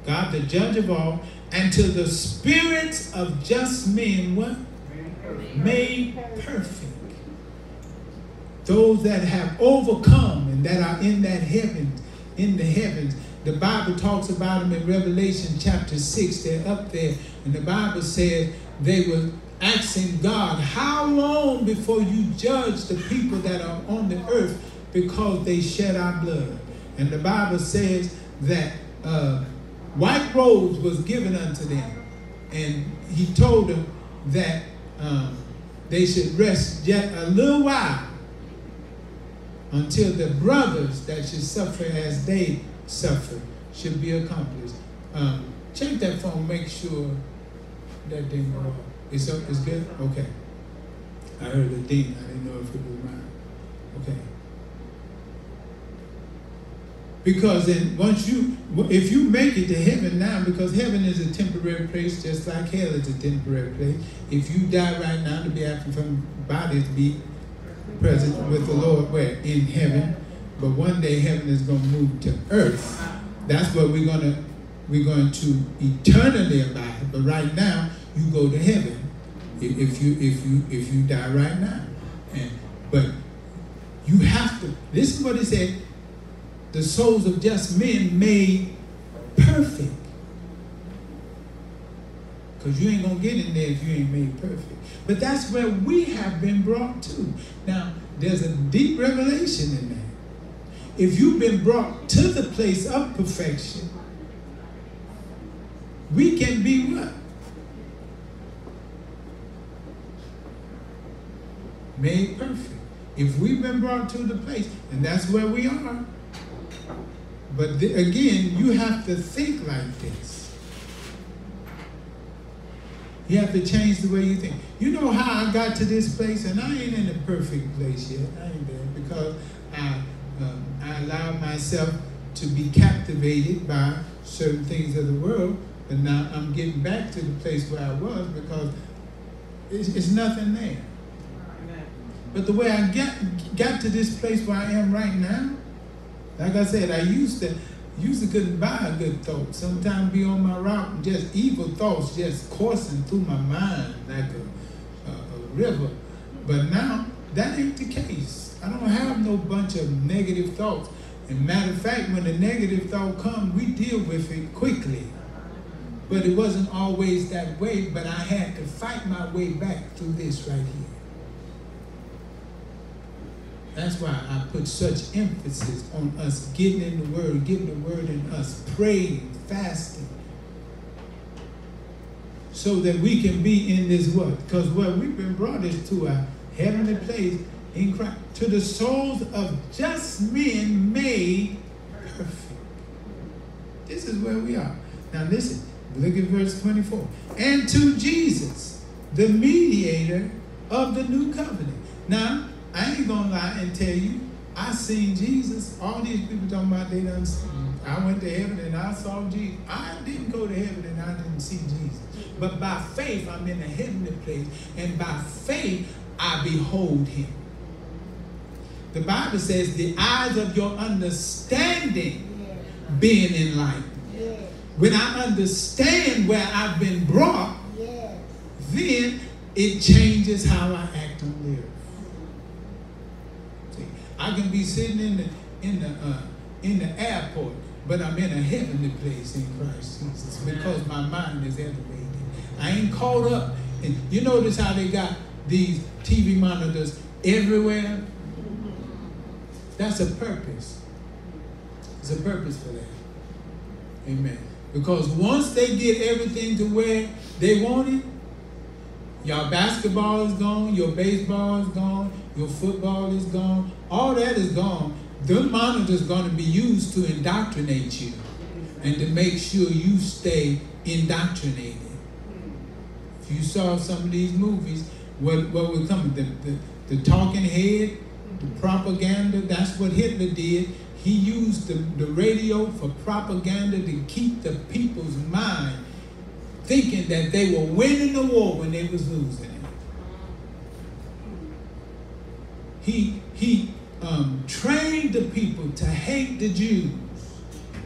A: God, the judge of all, and to the spirits of just men, what? Made perfect. Those that have overcome and that are in that heaven, in the heavens. The Bible talks about them in Revelation chapter 6. They're up there. And the Bible says they were asking God, How long before you judge the people that are on the earth because they shed our blood? And the Bible says that uh, white robes was given unto them. And he told them that um, they should rest yet a little while until the brothers that should suffer as they suffer should be accomplished. Um, check that phone, make sure that didn't go off. It's it's good? Okay. I heard a ding. I didn't know if it was mine. Okay. Because then once you, if you make it to heaven now, because heaven is a temporary place, just like hell is a temporary place. If you die right now to be absent from body to be present with the Lord, where in heaven. But one day heaven is going to move to earth. That's what we're going to we're going to eternally abide. But right now, you go to heaven if you if you if you die right now. And but you have to listen what he said. The souls of just men made perfect. Because you ain't gonna get in there if you ain't made perfect. But that's where we have been brought to. Now, there's a deep revelation in that. If you've been brought to the place of perfection, we can be what? Made perfect. If we've been brought to the place, and that's where we are. But th- again, you have to think like this. You have to change the way you think. You know how I got to this place, and I ain't in a perfect place yet. I ain't there because I, um, I allowed myself to be captivated by certain things of the world, but now I'm getting back to the place where I was because it's, it's nothing there. But the way I got, got to this place where I am right now, like I said, I used to used to couldn't buy a good thought. Sometimes be on my route and just evil thoughts just coursing through my mind like a, a, a river. But now that ain't the case. I don't have no bunch of negative thoughts. And matter of fact, when the negative thought comes, we deal with it quickly. But it wasn't always that way, but I had to fight my way back through this right here. That's why I put such emphasis on us getting in the Word, getting the Word in us, praying, fasting, so that we can be in this what? Because what we've been brought is to a heavenly place in Christ, to the souls of just men made perfect. This is where we are. Now listen, look at verse 24. And to Jesus, the mediator of the new covenant. Now, I ain't gonna lie and tell you, I seen Jesus. All these people talking about they done. I went to heaven and I saw Jesus. I didn't go to heaven and I didn't see Jesus. But by faith, I'm in a heavenly place. And by faith, I behold him. The Bible says, the eyes of your understanding being enlightened. When I understand where I've been brought, then it changes how I act on the earth. See? I can be sitting in the in the uh, in the airport, but I'm in a heavenly place in Christ Jesus because my mind is elevated. I ain't caught up. And you notice how they got these TV monitors everywhere? That's a purpose. There's a purpose for that. Amen. Because once they get everything to where they want it, your basketball is gone, your baseball is gone, your football is gone, all that is gone. The monitor is going to be used to indoctrinate you and to make sure you stay indoctrinated. If you saw some of these movies, what, what would come? The, the, the talking head, the propaganda, that's what Hitler did. He used the, the radio for propaganda to keep the people's mind thinking that they were winning the war when they was losing it. He, he um, trained the people to hate the Jews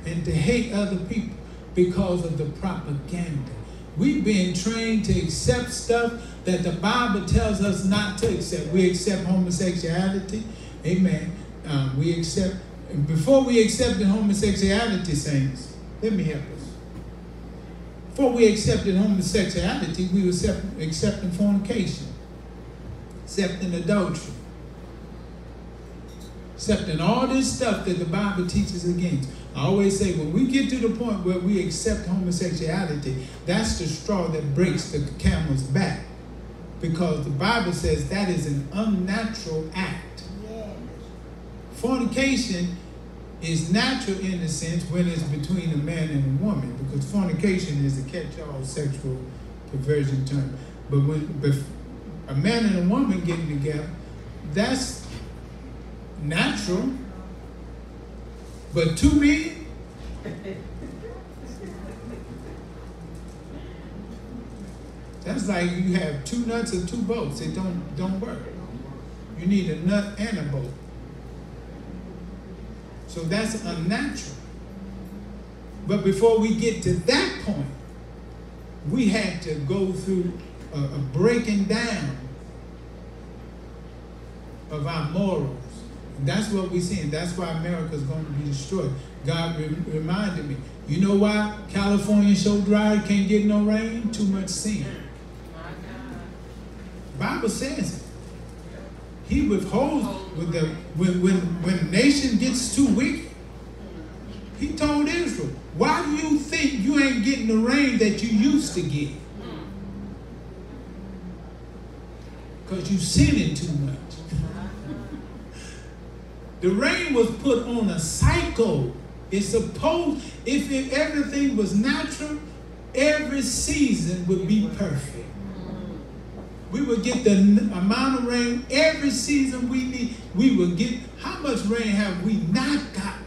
A: and to hate other people because of the propaganda. We've been trained to accept stuff that the Bible tells us not to accept. We accept homosexuality. Amen. Um, we accept, before we accepted homosexuality, saints, let me help us. Before we accepted homosexuality, we were accepting fornication, accepting adultery, accepting all this stuff that the Bible teaches against. I always say when we get to the point where we accept homosexuality, that's the straw that breaks the camel's back. Because the Bible says that is an unnatural act. Yes. Fornication is natural in the sense when it's between a man and a woman, because fornication is a catch-all sexual perversion term. But when a man and a woman getting together, that's natural. But to me, that's like you have two nuts and two bolts. It don't don't work. You need a nut and a bolt. So that's unnatural. But before we get to that point, we had to go through a, a breaking down of our morals that's what we're seeing. That's why America is going to be destroyed. God re reminded me. You know why California so dry, can't get no rain? Too much sin. Bible says it. He withholds with the when when when the nation gets too weak. He told Israel, "Why do you think you ain't getting the rain that you used to get? Because you sinning too much." The rain was put on a cycle. It's supposed, if it, everything was natural, every season would be perfect. We will get the amount of rain every season we need. We will get, how much rain have we not gotten?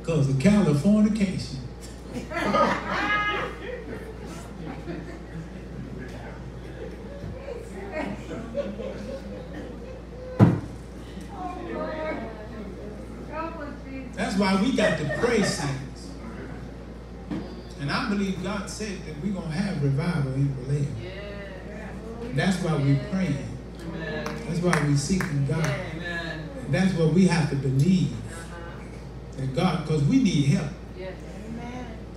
A: Because of Californication. That's why we got to pray. And I believe God said that we're going to have revival in Berlin. That's why we're praying. That's why we're seeking God. That's what we have to believe. That God, because we need help.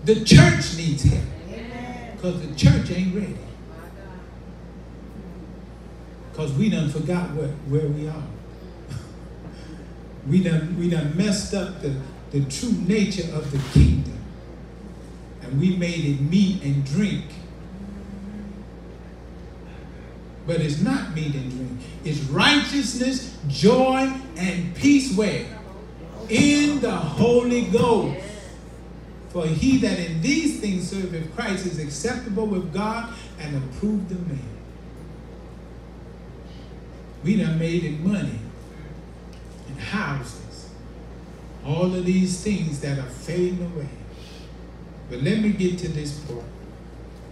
A: The church needs help. Because the church ain't ready. Because we done forgot where, where we are. we done, we done messed up the, the true nature of the kingdom. And we made it meat and drink. But it's not meat and drink. It's righteousness, joy, and peace where? In the Holy Ghost. For he that in these things serveth Christ is acceptable with God and approved of man. We done made it money and houses. All of these things that are fading away. But let me get to this part.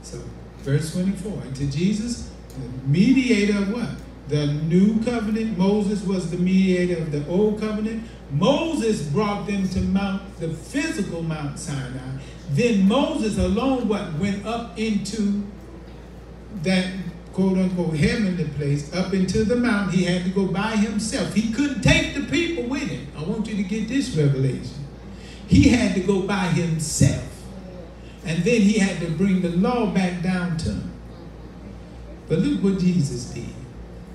A: So, verse 24. And to Jesus, the mediator of what? The new covenant. Moses was the mediator of the old covenant. Moses brought them to Mount, the physical Mount Sinai. Then Moses alone what went up into that quote unquote heavenly place up into the mountain. He had to go by himself. He couldn't take the people with him. I want you to get this revelation. He had to go by himself. And then he had to bring the law back down to him. But look what Jesus did.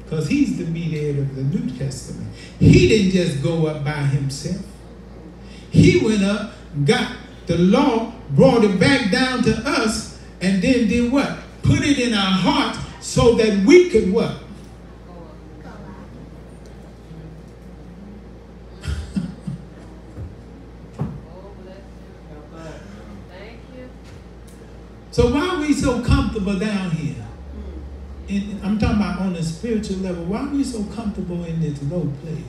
A: Because he's the mediator of the New Testament. He didn't just go up by himself. He went up, got the law, brought it back down to us, and then did what? Put it in our hearts so that we could what? So why are we so comfortable down here? Mm. In, I'm talking about on a spiritual level. Why are we so comfortable in this low place?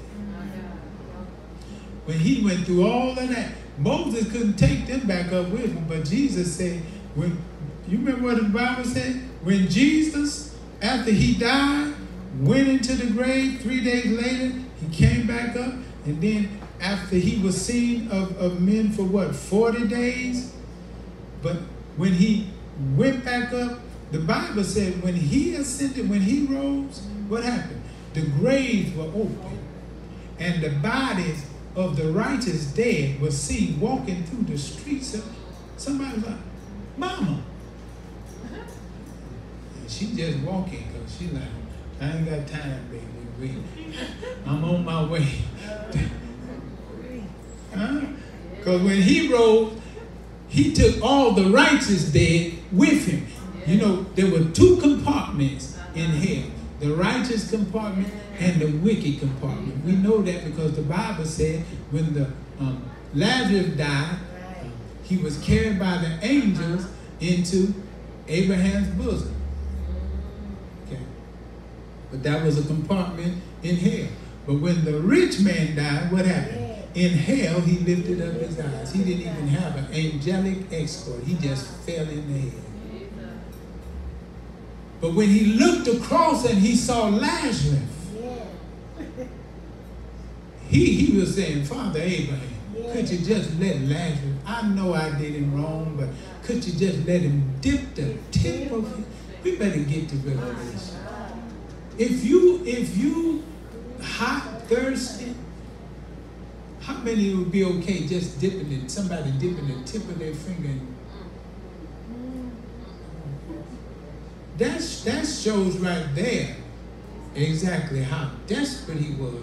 A: When he went through all of that, Moses couldn't take them back up with him, but Jesus said, when you remember what the Bible said? When Jesus, after he died, went into the grave three days later, he came back up, and then after he was seen of, of men for what, 40 days? But when he went back up, the Bible said when he ascended, when he rose, what happened? The graves were open, and the bodies of the righteous dead were seen walking through the streets of like, Mama. And she just walking because she like, I ain't got time, baby. I'm on my way. Because huh? when he rose, he took all the righteous dead with him. You know, there were two compartments in hell the righteous compartment and the wicked compartment. We know that because the Bible said when the um, Lazarus died, he was carried by the angels into Abraham's bosom. Okay. But that was a compartment in hell. But when the rich man died, what happened? In hell, he lifted up his eyes. He didn't even have an angelic escort. He just fell in the hell. But when he looked across and he saw Lazarus, he, he was saying, Father Abraham, could you just let Lazarus, I know I did him wrong, but could you just let him dip the tip of it? We better get to revelation. Oh if you, if you hot, thirsty, how many would be okay just dipping it, somebody dipping the tip of their finger That's, that shows right there exactly how desperate he was.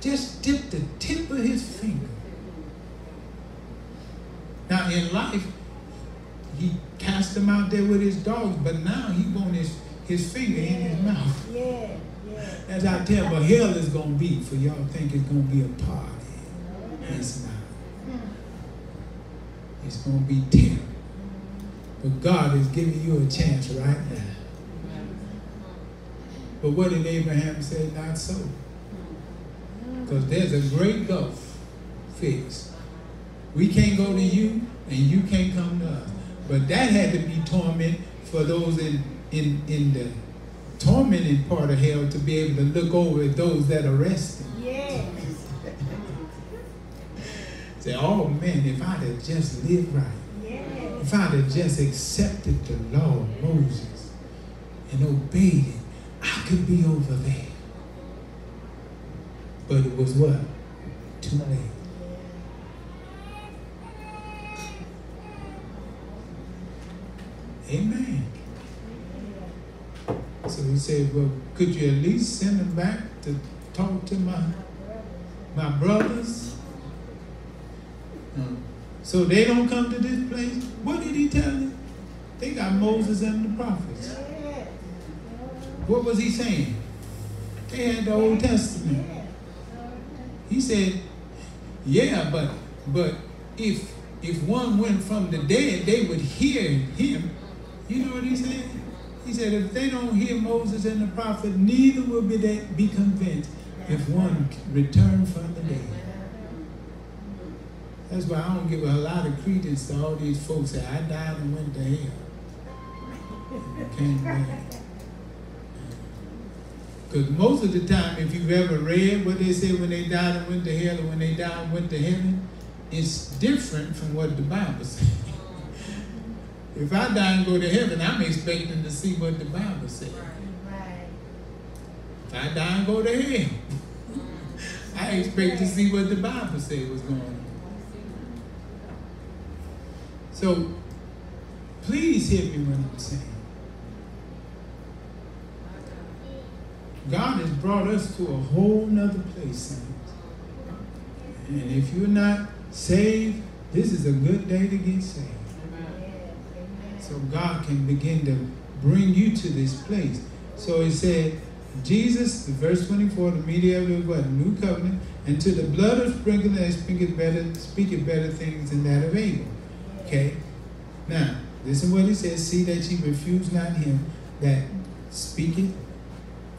A: Just dip the tip of his finger. Now in life, he cast them out there with his dogs, but now he wants his, his finger yeah. in his mouth. Yeah. As I tell, but hell is going to be for y'all think it's going to be a party. It's not. It's going to be terrible. But God is giving you a chance right now. But what did Abraham say? Not so. Because there's a great gulf fixed. We can't go to you, and you can't come to us. But that had to be torment for those in, in, in the tormenting part of hell to be able to look over at those that arrested. Yes. Say, oh man, if I'd have just lived right if I'd have just accepted the law of Moses and obeyed it, I could be over there. But it was what? Too late. Amen. So he said, well, could you at least send them back to talk to my my brothers? Um, so they don't come to this place. What did he tell them? They got Moses and the prophets. What was he saying? They had the Old Testament. He said, yeah, but but if if one went from the dead, they would hear him. You know what he said? He said, if they don't hear Moses and the prophet, neither will be they be convinced if one return from the dead. That's why I don't give a lot of credence to all these folks that I died and went to hell. Came back. Because most of the time, if you've ever read what they say when they died and went to hell or when they died and went to heaven, it's different from what the Bible says. If I die and go to heaven, I'm expecting to see what the Bible says.
B: Right.
A: If I die and go to hell, I expect to see what the Bible says was going on. So please hear me when I'm saying. God has brought us to a whole nother place, saints. And if you're not saved, this is a good day to get saved. So God can begin to bring you to this place. So he said, Jesus, verse 24, the mediator of what? New covenant, and to the blood of sprinkling that speaketh better, speaketh better things than that of Abel. Okay? Now, listen what he says, see that ye refuse not him that speaketh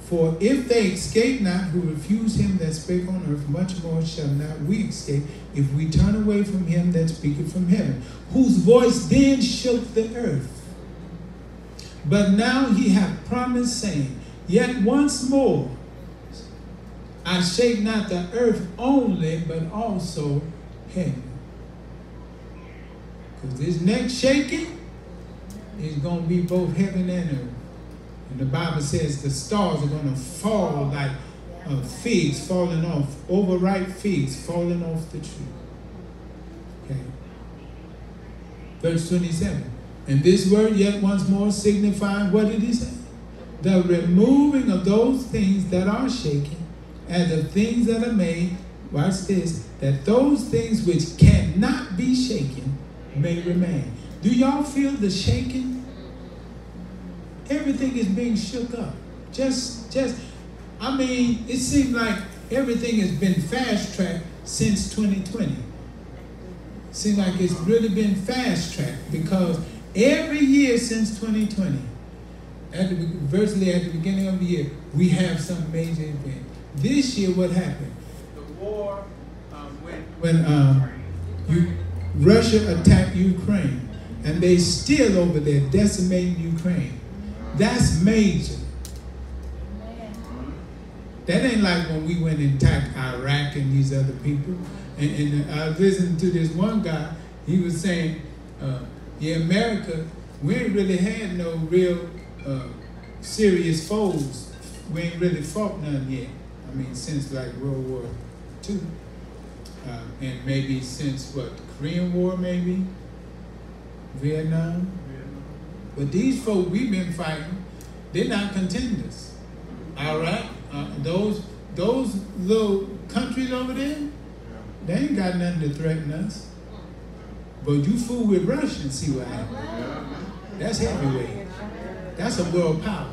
A: for if they escape not who refuse him that spake on earth, much more shall not we escape if we turn away from him that speaketh from heaven, whose voice then shook the earth. But now he hath promised, saying, Yet once more I shake not the earth only, but also heaven. Because this next shaking is going to be both heaven and earth. And the Bible says the stars are going to fall like uh, figs falling off, overripe figs falling off the tree. Okay. Verse 27. And this word yet once more signifying what did he say? The removing of those things that are shaken and the things that are made, watch this, that those things which cannot be shaken may remain. Do y'all feel the shaking? Everything is being shook up. Just, just, I mean, it seems like everything has been fast tracked since 2020. Seems like it's really been fast tracked because every year since 2020, at the, virtually at the beginning of the year, we have some major event. This year, what happened? The war um, when, when um, you, Russia attacked Ukraine, and they still over there decimating Ukraine. That's major. That ain't like when we went and attacked Iraq and these other people. And, and I listened to this one guy, he was saying, uh, yeah, America, we ain't really had no real uh, serious foes. We ain't really fought none yet. I mean, since like World War II. Uh, and maybe since what, the Korean War maybe? Vietnam? But these folk we've been fighting, they're not contenders. All right? Uh, those those little countries over there, they ain't got nothing to threaten us. But you fool with Russia and see what happens. That's heavyweight. That's a world power.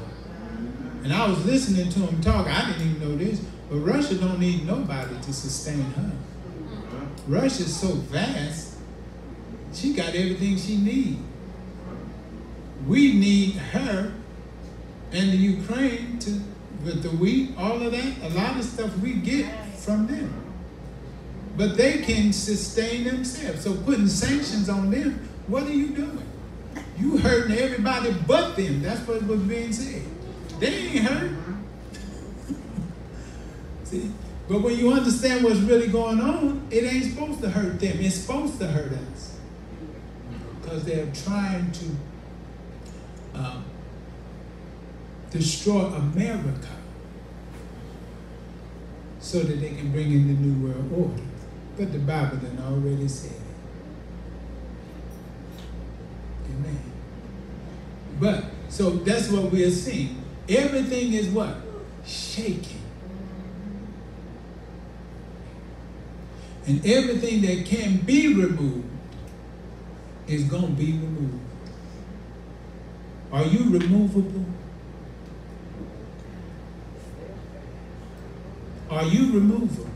A: And I was listening to him talk. I didn't even know this, but Russia don't need nobody to sustain her. Russia's so vast, she got everything she needs we need her and the Ukraine to with the wheat, all of that, a lot of stuff we get from them. But they can sustain themselves. So putting sanctions on them, what are you doing? You hurting everybody but them. That's what was being said. They ain't hurt. See? But when you understand what's really going on, it ain't supposed to hurt them. It's supposed to hurt us. Because they're trying to um, destroy America so that they can bring in the New World Order. But the Bible done already said it. Amen. But, so that's what we're seeing. Everything is what? Shaking. And everything that can be removed is going to be removed. Are you removable? Are you removable?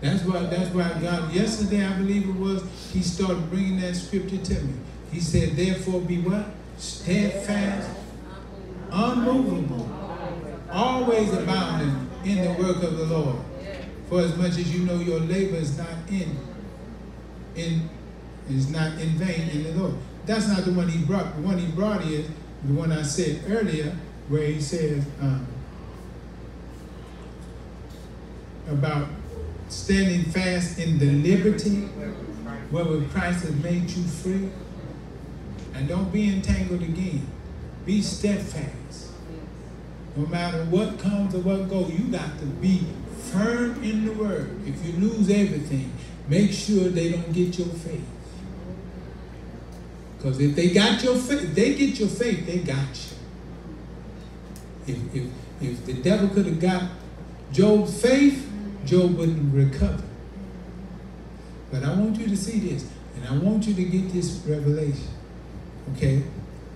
A: That's why. That's why God. Yesterday, I believe it was. He started bringing that scripture to me. He said, "Therefore, be what steadfast, unmovable, always abounding in the work of the Lord. For as much as you know your labor is not in in is not in vain in the Lord. That's not the one he brought. The one he brought is the one I said earlier, where he says um, about standing fast in the liberty wherewith Christ has made you free. And don't be entangled again. Be steadfast. No matter what comes or what goes, you got to be firm in the word. If you lose everything, make sure they don't get your faith. Because if they got your faith, they get your faith, they got you. If, if, if the devil could have got Job's faith, Job wouldn't recover. But I want you to see this, and I want you to get this revelation. Okay?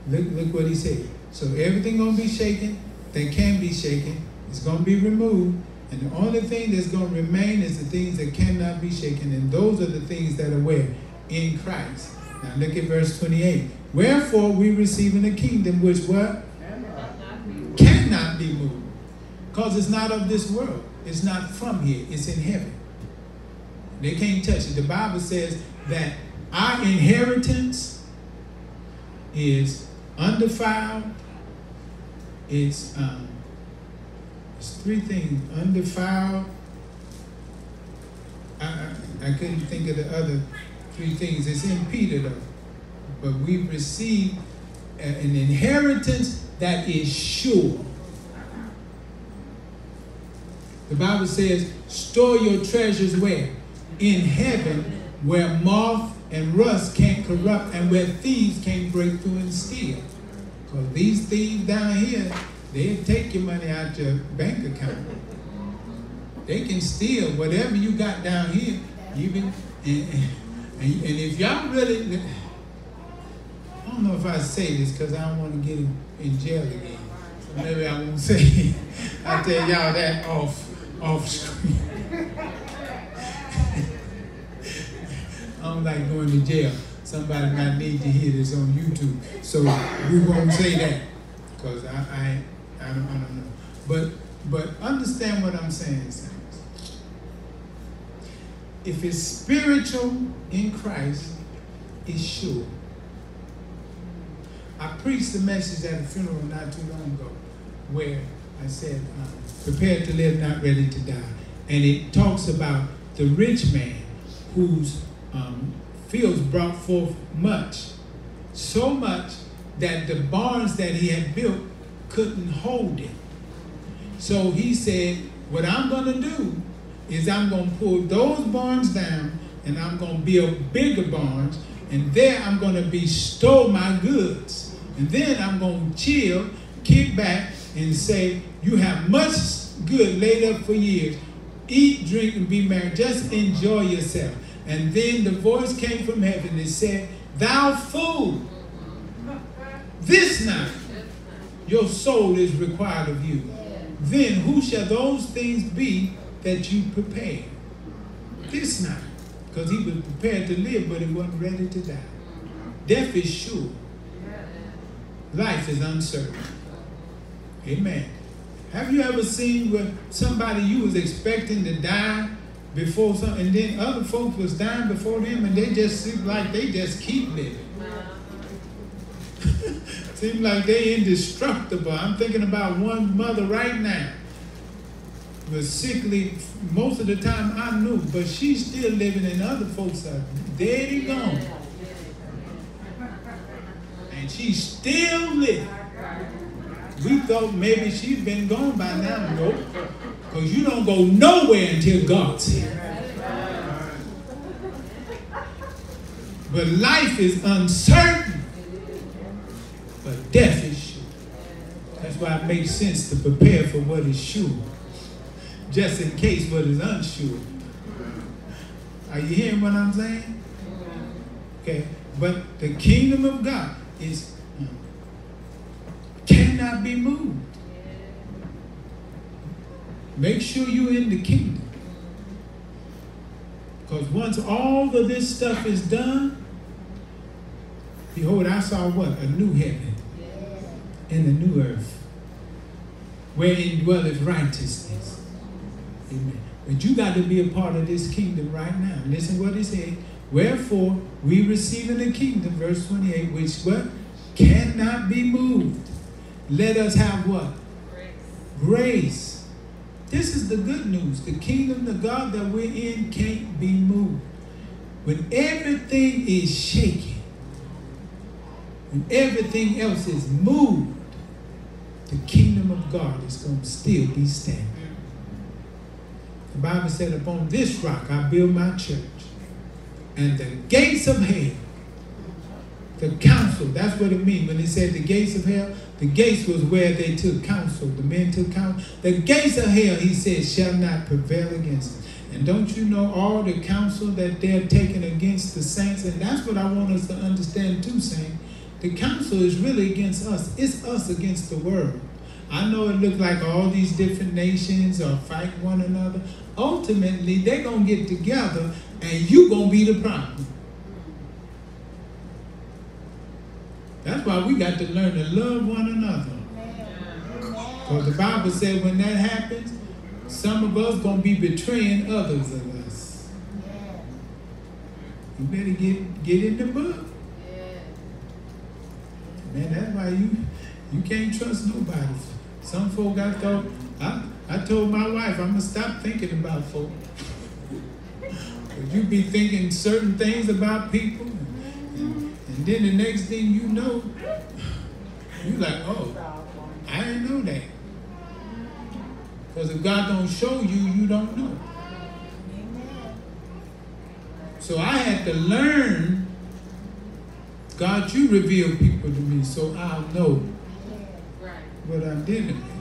A: Look, look what he said. So everything gonna be shaken that can be shaken. It's gonna be removed. And the only thing that's gonna remain is the things that cannot be shaken. And those are the things that are where? In Christ. Now look at verse 28. Wherefore we receiving a kingdom which what? Cannot be moved. Because it's not of this world. It's not from here. It's in heaven. They can't touch it. The Bible says that our inheritance is undefiled. It's um, it's three things: undefiled. I, I, I couldn't think of the other three things. It's Peter though. But we've received uh, an inheritance that is sure. The Bible says, store your treasures where? In heaven, where moth and rust can't corrupt and where thieves can't break through and steal. Because these thieves down here, they'll take your money out your bank account. They can steal whatever you got down here. Even and, and, and if y'all really, I don't know if I say this because I don't want to get in, in jail again. So maybe I won't say. it. I'll tell y'all that off off screen. I don't like going to jail. Somebody might need to hear this on YouTube. So we won't say that because I, I, I, don't, I don't know. But, but understand what I'm saying, saints. If it's spiritual in Christ, it's sure. I preached a message at a funeral not too long ago where I said, um, prepared to live, not ready to die. And it talks about the rich man whose um, fields brought forth much, so much that the barns that he had built couldn't hold it. So he said, what I'm going to do is I'm going to pull those barns down and I'm going to build bigger barns and there I'm going to bestow my goods. And then I'm going to chill, kick back, and say, You have much good laid up for years. Eat, drink, and be merry. Just enjoy yourself. And then the voice came from heaven and said, Thou fool, this night your soul is required of you. Then who shall those things be that you prepare? This night. Because he was prepared to live, but he wasn't ready to die. Death is sure. Life is uncertain. Amen. Have you ever seen where somebody you was expecting to die before some, and then other folks was dying before them, and they just seem like they just keep living. seem like they indestructible. I'm thinking about one mother right now. Was sickly most of the time I knew, but she's still living, and other folks are dead and gone, and she's still living. We thought maybe she's been gone by now. Nope. Because you don't go nowhere until God's here. But life is uncertain. But death is sure. That's why it makes sense to prepare for what is sure. Just in case but is unsure. Are you hearing what I'm saying? Okay. But the kingdom of God is cannot be moved. Make sure you're in the kingdom. Because once all of this stuff is done, behold, I saw what? A new heaven and a new earth wherein dwelleth righteousness. Amen. But you got to be a part of this kingdom right now. Listen what he said. Wherefore, we receive in the kingdom, verse 28, which what? Cannot be moved let us have what? Grace. Grace. This is the good news. The kingdom, the God that we're in, can't be moved. when everything is shaking, when everything else is moved, the kingdom of God is going to still be standing. The Bible said, Upon this rock I build my church, and the gates of hell, the council, that's what it means when it said the gates of hell. The gates was where they took counsel. The men took counsel. The gates of hell, he said, shall not prevail against it. And don't you know all the counsel that they're taking against the saints? And that's what I want us to understand too, Saint. The counsel is really against us. It's us against the world. I know it looks like all these different nations are fighting one another. Ultimately, they're going to get together and you're going to be the problem. That's why we got to learn to love one another. Because the Bible said when that happens, some of us going to be betraying others of us. You better get, get in the book. Man, that's why you you can't trust nobody. Some folk I thought, I, I told my wife, I'm going to stop thinking about folk. you be thinking certain things about people, and, and, then the next thing you know, you're like, oh, I didn't know that. Because if God don't show you, you don't know. So I had to learn, God, you reveal people to me so I'll know what I'm. Yeah.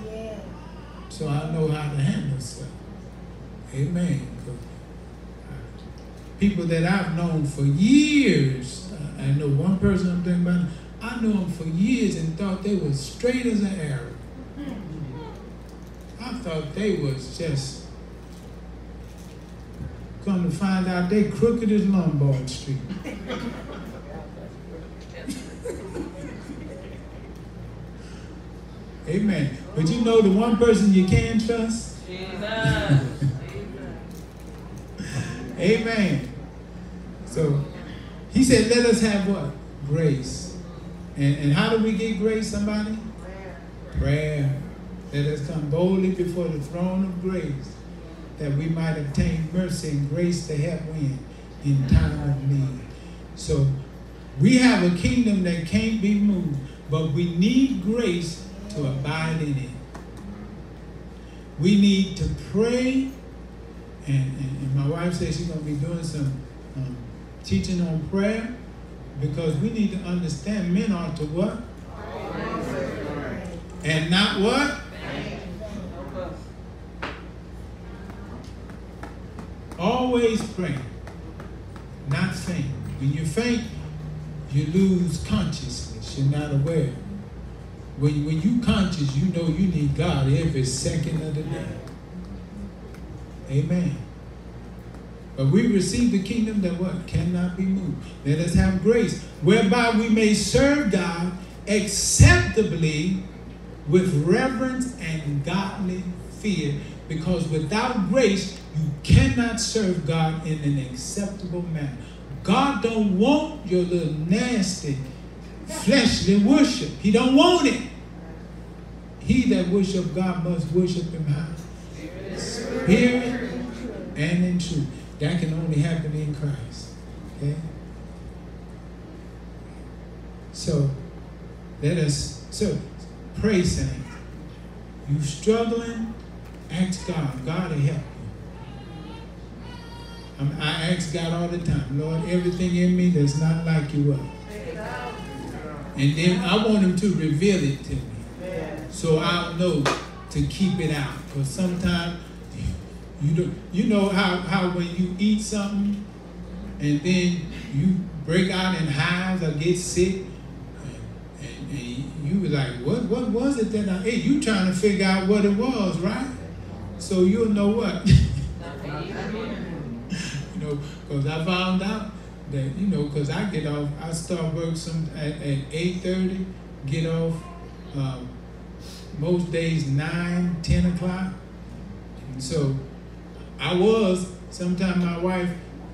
A: So I know how to handle stuff. Amen. People that I've known for years, I know one person I'm thinking about, I knew them for years and thought they were straight as an arrow. I thought they was just come to find out they crooked as Lombard Street. Amen. But you know the one person you can trust? Jesus. Amen. So he said, let us have what? Grace. And, and how do we get grace, somebody? Prayer. Prayer. Let us come boldly before the throne of grace that we might obtain mercy and grace to help win in time of need. So we have a kingdom that can't be moved, but we need grace to abide in it. We need to pray, and, and, and my wife says she's going to be doing some um, teaching on prayer because we need to understand men are to what? And not what? Always pray, not faint. When you faint, you lose consciousness. You're not aware. When, when you conscious, you know you need God every second of the day. Amen. But we receive the kingdom that what? Cannot be moved. Let us have grace, whereby we may serve God acceptably with reverence and godly fear. Because without grace, you cannot serve God in an acceptable manner. God don't want your little nasty fleshly worship. He don't want it. He that worship God must worship him how? Spirit and in truth. That can only happen in Christ. Okay? So let us so pray saying, you struggling, ask God. God will help you. I'm, I ask God all the time, Lord, everything in me that's not like you up. And then I want him to reveal it to me. So I'll know to keep it out. Because sometimes you do, you know how, how when you eat something and then you break out in hives or get sick and, and, and you was like, what, what was it that I ate? You trying to figure out what it was, right? So you'll know what. you know, because I found out that, you know, because I get off, I start work some at, at 8.30, get off um, most days 9, 10 o'clock. And so I was, sometimes my wife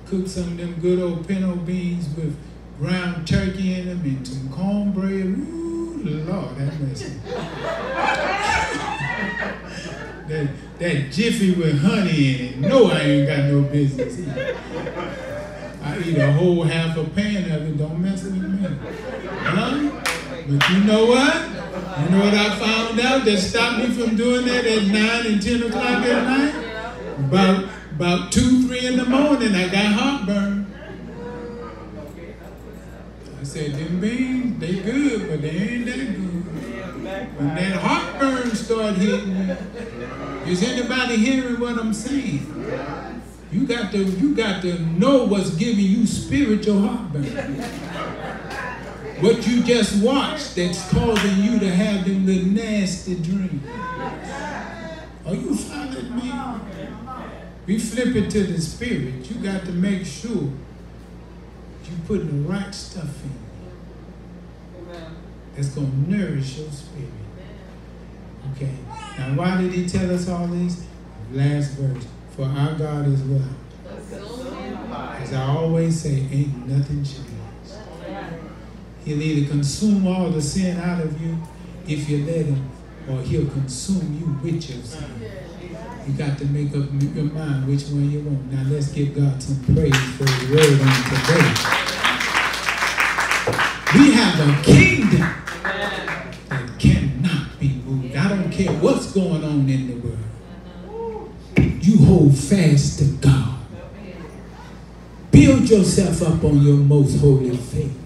A: cooked some of them good old pinto beans with ground turkey in them and some cornbread. Ooh, Lord, that mercy. that, that jiffy with honey in it. No, I ain't got no business eating. I eat a whole half a pan of it. Don't mess with me. Huh? But you know what? You know what I found out that stopped me from doing that at 9 and 10 o'clock at night? About, about 2, 3 in the morning, I got heartburn. I said, them beans, they good, but they ain't that good. When that heartburn start hitting you, is anybody hearing what I'm saying? You got to you got to know what's giving you spiritual heartburn. What you just watched that's causing you to have them little nasty dreams. Are you following me? We flip it to the spirit. You got to make sure you put the right stuff in. That's going to nourish your spirit. Okay. Now, why did he tell us all this? Last verse. For our God is what? As I always say, ain't nothing changed. He'll either consume all the sin out of you if you let him, or he'll consume you with your sin. You got to make up your mind which one you want. Now let's give God some praise for the word on today. We have a kingdom that cannot be moved. I don't care what's going on in the world. You hold fast to God. Build yourself up on your most holy faith,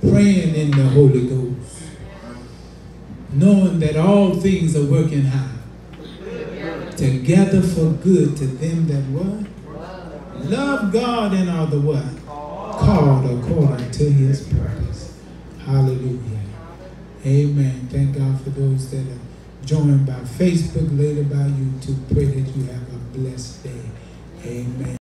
A: praying in the Holy Ghost, knowing that all things are working hard together for good to them that what? Love God and are the what? Called according to his purpose. Hallelujah. Amen. Thank God for those that are joined by Facebook, later by YouTube. Pray that you have a blessed day. Amen.